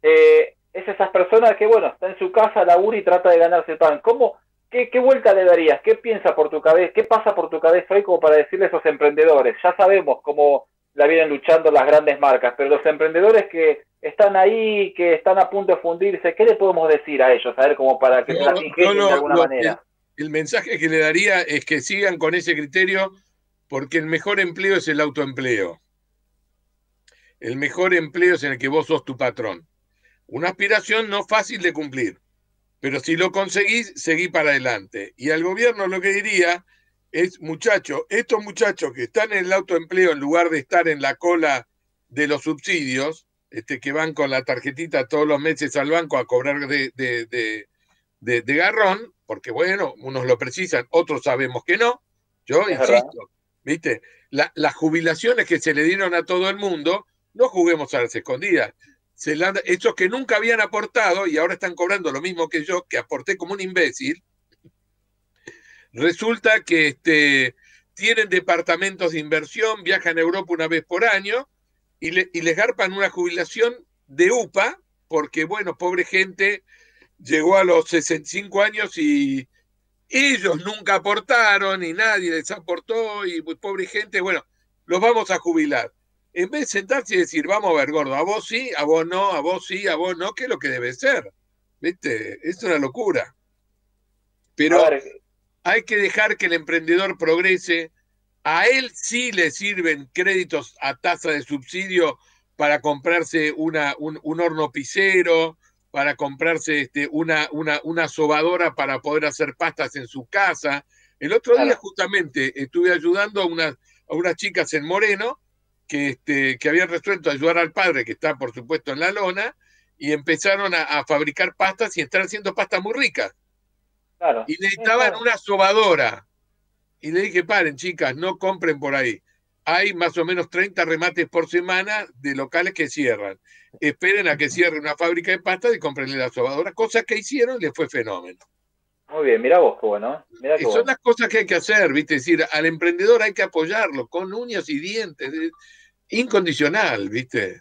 Eh, es esas personas que, bueno, está en su casa, labura y trata de ganarse pan. ¿Cómo, qué, qué, vuelta le darías? ¿Qué piensa por tu cabeza? ¿Qué pasa por tu cabeza hoy como para decirle a esos emprendedores? Ya sabemos cómo la vienen luchando las grandes marcas, pero los emprendedores que están ahí, que están a punto de fundirse, ¿qué le podemos decir a ellos? A ver, como para que no, de alguna manera. El, el mensaje que le daría es que sigan con ese criterio porque el mejor empleo es el autoempleo. El mejor empleo es en el que vos sos tu patrón. Una aspiración no fácil de cumplir, pero si lo conseguís, seguí para adelante. Y al gobierno lo que diría es, muchachos, estos muchachos que están en el autoempleo en lugar de estar en la cola de los subsidios, este, que van con la tarjetita todos los meses al banco a cobrar de, de, de, garrón, porque bueno, unos lo precisan, otros sabemos que no. Yo insisto, ¿viste? las jubilaciones que se le dieron a todo el mundo, no juguemos a las escondidas estos que nunca habían aportado y ahora están cobrando lo mismo que yo, que aporté como un imbécil, resulta que este, tienen departamentos de inversión, viajan a Europa una vez por año y, les garpan una jubilación de UPA, porque, bueno, pobre gente, llegó a los 65 años y ellos nunca aportaron y nadie les aportó y pobre gente, bueno, los vamos a jubilar en vez de sentarse y decir, vamos a ver, gordo, a vos sí, a vos no, a vos sí, a vos no, ¿qué es lo que debe ser. ¿Viste? Es una locura. Pero hay que dejar que el emprendedor progrese. A él sí le sirven créditos a tasa de subsidio para comprarse una, un, horno pisero, para comprarse este, una, una, una sobadora para poder hacer pastas en su casa. El otro día justamente estuve ayudando a unas, a unas chicas en Moreno que, este, que habían resuelto ayudar al padre, que está por supuesto en la lona, y empezaron a, fabricar pastas y están haciendo pastas muy ricas. Claro. Y necesitaban una sobadora. Y le dije, paren, chicas, no compren por ahí. Hay más o menos 30 remates por semana de locales que cierran. Esperen a que cierre una fábrica de pastas y comprenle la sobadora, cosa que hicieron y les fue fenómeno. Muy bien, mira vos, qué bueno. Mirá son las cosas que hay que hacer, ¿viste? Es decir, al emprendedor hay que apoyarlo con uñas y dientes, incondicional, ¿viste?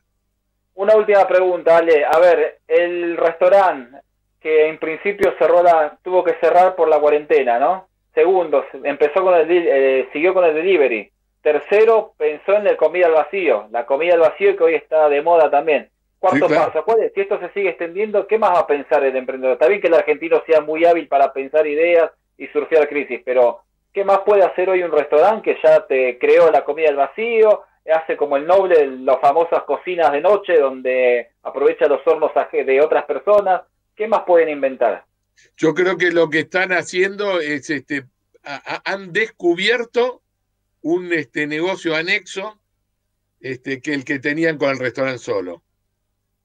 Una última pregunta, Ale. A ver, el restaurante que en principio cerró la, tuvo que cerrar por la cuarentena, ¿no? Segundo, empezó con el, eh, siguió con el delivery. Tercero, pensó en la comida al vacío, la comida al vacío que hoy está de moda también. Cuarto paso, ¿cuál es? Si esto se sigue extendiendo, ¿qué más va a pensar el emprendedor? Está bien que el argentino sea muy hábil para pensar ideas y surfear crisis, pero ¿qué más puede hacer hoy un restaurante que ya te creó la comida al vacío? Hace como el noble las famosas cocinas de noche donde aprovecha los hornos de otras personas. ¿Qué más pueden inventar? Yo creo que lo que están haciendo es, este, han descubierto un este, negocio anexo este, que el que tenían con el restaurante solo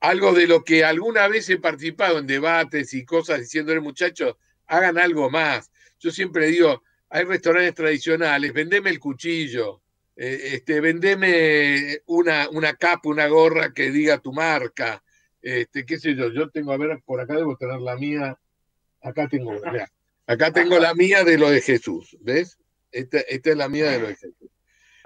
algo de lo que alguna vez he participado en debates y cosas diciéndole, muchachos, hagan algo más. Yo siempre digo, hay restaurantes tradicionales, vendeme el cuchillo, eh, este, vendeme una, una capa, una gorra que diga tu marca, este, qué sé yo, yo tengo, a ver, por acá debo tener la mía, acá tengo, acá tengo la mía de lo de Jesús, ¿ves? Esta, esta es la mía de lo de Jesús.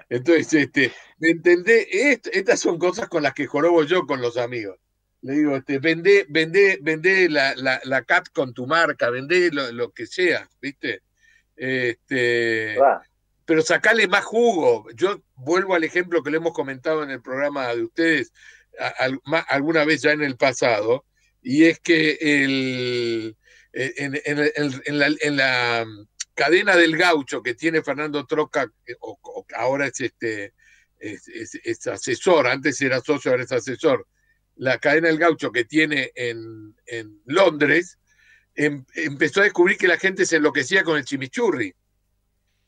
Entonces, este, ¿me entendés? estas son cosas con las que jorobo yo con los amigos le digo, este, vende, vende, vende la, la, la CAP con tu marca, vende lo, que sea, ¿viste? Este, Pero sacale más jugo. Yo vuelvo al ejemplo que le hemos comentado en el programa de ustedes alguna vez ya en el pasado, y es que el, en, en, la, en, la, cadena del gaucho que tiene Fernando Troca, o, ahora es este es, asesor, antes era socio, ahora es asesor, la cadena del gaucho que tiene en, Londres, em, empezó a descubrir que la gente se enloquecía con el chimichurri,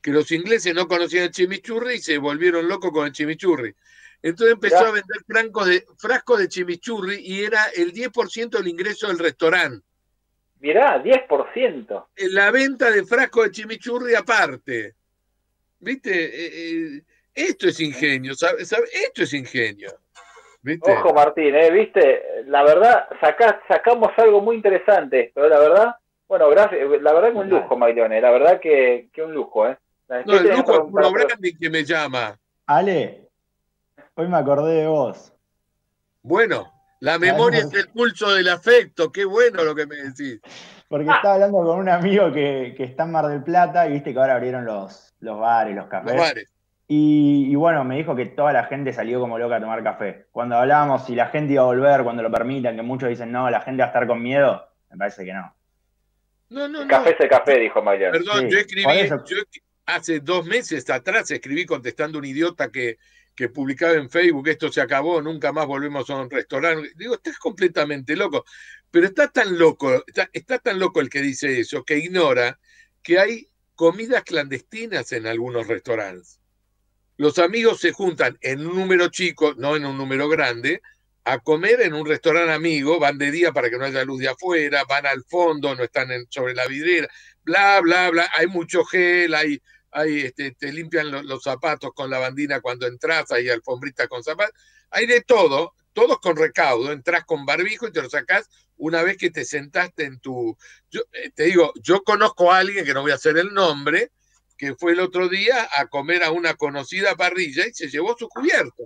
que los ingleses no conocían el chimichurri y se volvieron locos con el chimichurri. Entonces empezó a vender francos de, frascos de chimichurri y era el 10% del ingreso del restaurante. Mirá, 10%. La venta de frascos de chimichurri aparte. ¿Viste? Eh, eh, esto es ingenio, Esto es ingenio. Ojo Martín, ¿eh? ¿viste? La verdad, sacamos algo muy interesante, pero la verdad, bueno, gracias, la verdad que un lujo, Mailone, la verdad que, que un lujo, ¿eh? no, el lujo es puro branding que me llama. Ale, hoy me acordé de vos. Bueno, la memoria es el pulso del afecto, qué bueno lo que me decís. Porque estaba hablando con un amigo que, está en Mar del Plata y viste que ahora abrieron los, los bares, los cafés. Los bares. Y, bueno, me dijo que toda la gente salió como loca a tomar café. Cuando hablábamos si la gente iba a volver, cuando lo permitan, que muchos dicen no, la gente va a estar con miedo, me parece que no. No, no, no. Café es café, dijo Mayer. Perdón, yo escribí, yo hace dos meses atrás escribí contestando un idiota que, que publicaba en Facebook, esto se acabó, nunca más volvemos a un restaurante. Digo, estás completamente loco. Pero está tan loco, está, tan loco el que dice eso, que ignora que hay comidas clandestinas en algunos restaurantes. Los amigos se juntan en un número chico, no en un número grande, a comer en un restaurante amigo, van de día para que no haya luz de afuera, van al fondo, no están sobre la vidriera, bla, bla, bla, hay mucho gel, hay, hay este, te limpian los, zapatos con la bandina cuando entras, hay alfombrita con zapatos, hay de todo, todos con recaudo, entras con barbijo y te lo sacás una vez que te sentaste en tu... Yo, eh, te digo, yo conozco a alguien, que no voy a hacer el nombre, que fue el otro día a comer a una conocida parrilla y se llevó su cubierto.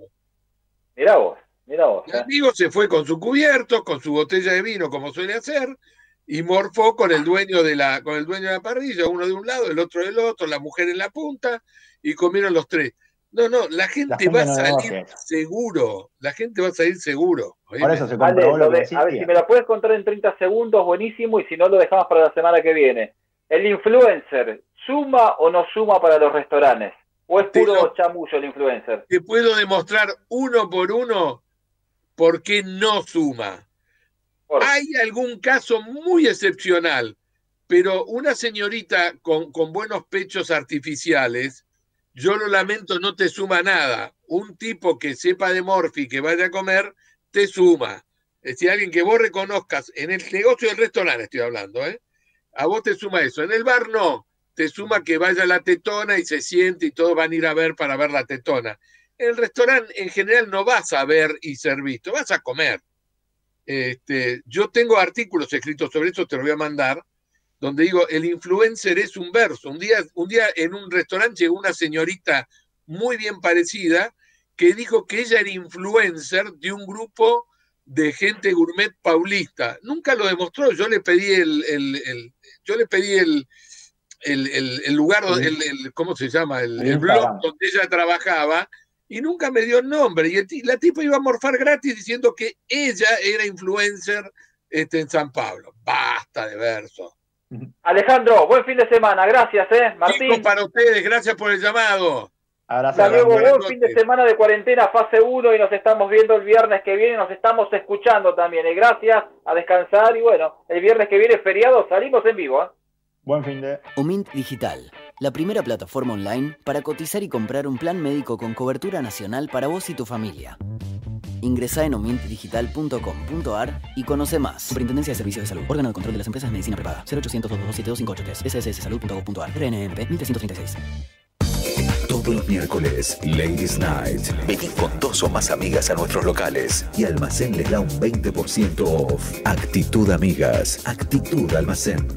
Mira vos, mira vos. El amigo se fue con su cubierto, con su botella de vino, como suele hacer, y morfó con el dueño de la, con el dueño de la parrilla, uno de un lado, el otro del otro, la mujer en la punta, y comieron los tres. No, no, la gente, va a salir seguro. La gente va a salir seguro. Por eso se vale, a ver, si me la puedes contar en 30 segundos, buenísimo, y si no, lo dejamos para la semana que viene. ¿El influencer suma o no suma para los restaurantes? ¿O es puro chamullo el influencer? Te puedo demostrar uno por uno por qué no suma. Hay algún caso muy excepcional, pero una señorita con, buenos pechos artificiales yo lo lamento, no te suma nada. Un tipo que sepa de Morphy, que vaya a comer, te suma. Es decir, alguien que vos reconozcas en el negocio del restaurante, estoy hablando, ¿eh? A vos te suma eso. En el bar no. Te suma que vaya la tetona y se siente y todos van a ir a ver para ver la tetona. En el restaurante en general no vas a ver y ser visto, vas a comer. Este, yo tengo artículos escritos sobre eso, te lo voy a mandar, donde digo, el influencer es un verso. Un día, un día en un restaurante llegó una señorita muy bien parecida que dijo que ella era influencer de un grupo de gente gourmet paulista. Nunca lo demostró. Yo le pedí el, yo le pedí el, el, lugar, el, ¿cómo se llama? El, blog donde ella trabajaba y nunca me dio el nombre. Y la tipa iba a morfar gratis diciendo que ella era influencer este, en San Pablo. Basta de verso. Alejandro, buen fin de semana, gracias, ¿eh? Martín. para ustedes, gracias por el llamado. Hasta luego, buen fin de semana de cuarentena, fase 1, y nos estamos viendo el viernes que viene, nos estamos escuchando también. Y gracias, a descansar, y bueno, el viernes que viene, feriado, salimos en vivo, ¿eh? Buen fin de. Omint Digital, la primera plataforma online para cotizar y comprar un plan médico con cobertura nacional para vos y tu familia. Ingresa en omintdigital.com.ar y conoce más. Superintendencia de Servicios de Salud. Órgano de Control de las Empresas de Medicina Privada. 0800 227 sssalud.gov.ar. RNMP 1336. Todos los miércoles, Ladies Night. Vení con dos o más amigas a nuestros locales y Almacén les da un 20% off. Actitud Amigas. Actitud Almacén.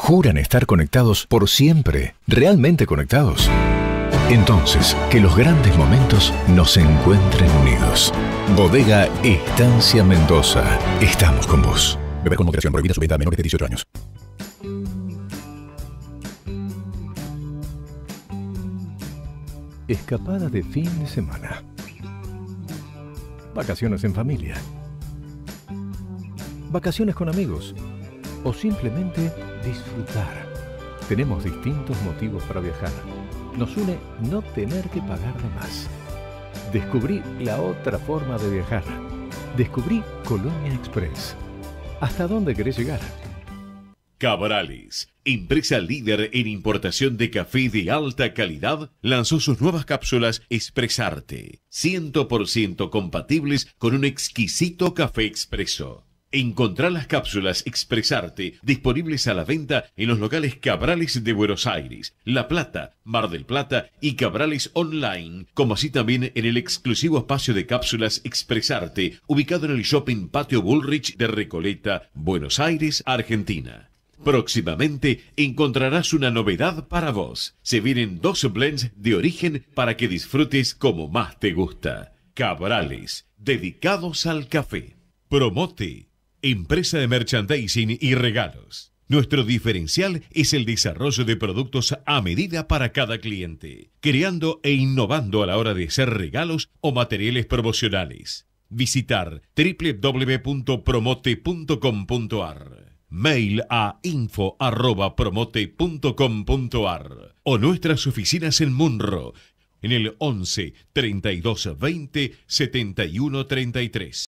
Juran estar conectados por siempre. ¿Realmente conectados? Entonces, que los grandes momentos nos encuentren unidos. Bodega Estancia Mendoza. Estamos con vos. Beber con moderación prohibida su venta a menores de 18 años. Escapada de fin de semana. Vacaciones en familia. Vacaciones con amigos. O simplemente disfrutar. Tenemos distintos motivos para viajar nos une no tener que pagar de más. Descubrí la otra forma de viajar. Descubrí Colonia Express. ¿Hasta dónde querés llegar? Cabrales, empresa líder en importación de café de alta calidad, lanzó sus nuevas cápsulas Expresarte, 100% compatibles con un exquisito café expreso. Encontrá las cápsulas Expresarte disponibles a la venta en los locales Cabrales de Buenos Aires, La Plata, Mar del Plata y Cabrales Online, como así también en el exclusivo espacio de cápsulas Expresarte, ubicado en el Shopping Patio Bullrich de Recoleta, Buenos Aires, Argentina. Próximamente encontrarás una novedad para vos. Se vienen dos blends de origen para que disfrutes como más te gusta. Cabrales dedicados al café. Promote, empresa de merchandising y regalos. Nuestro diferencial es el desarrollo de productos a medida para cada cliente, creando e innovando a la hora de hacer regalos o materiales promocionales. Visitar www.promote.com.ar Mail a info.promote.com.ar o nuestras oficinas en Munro en el 11 32 20 71 33.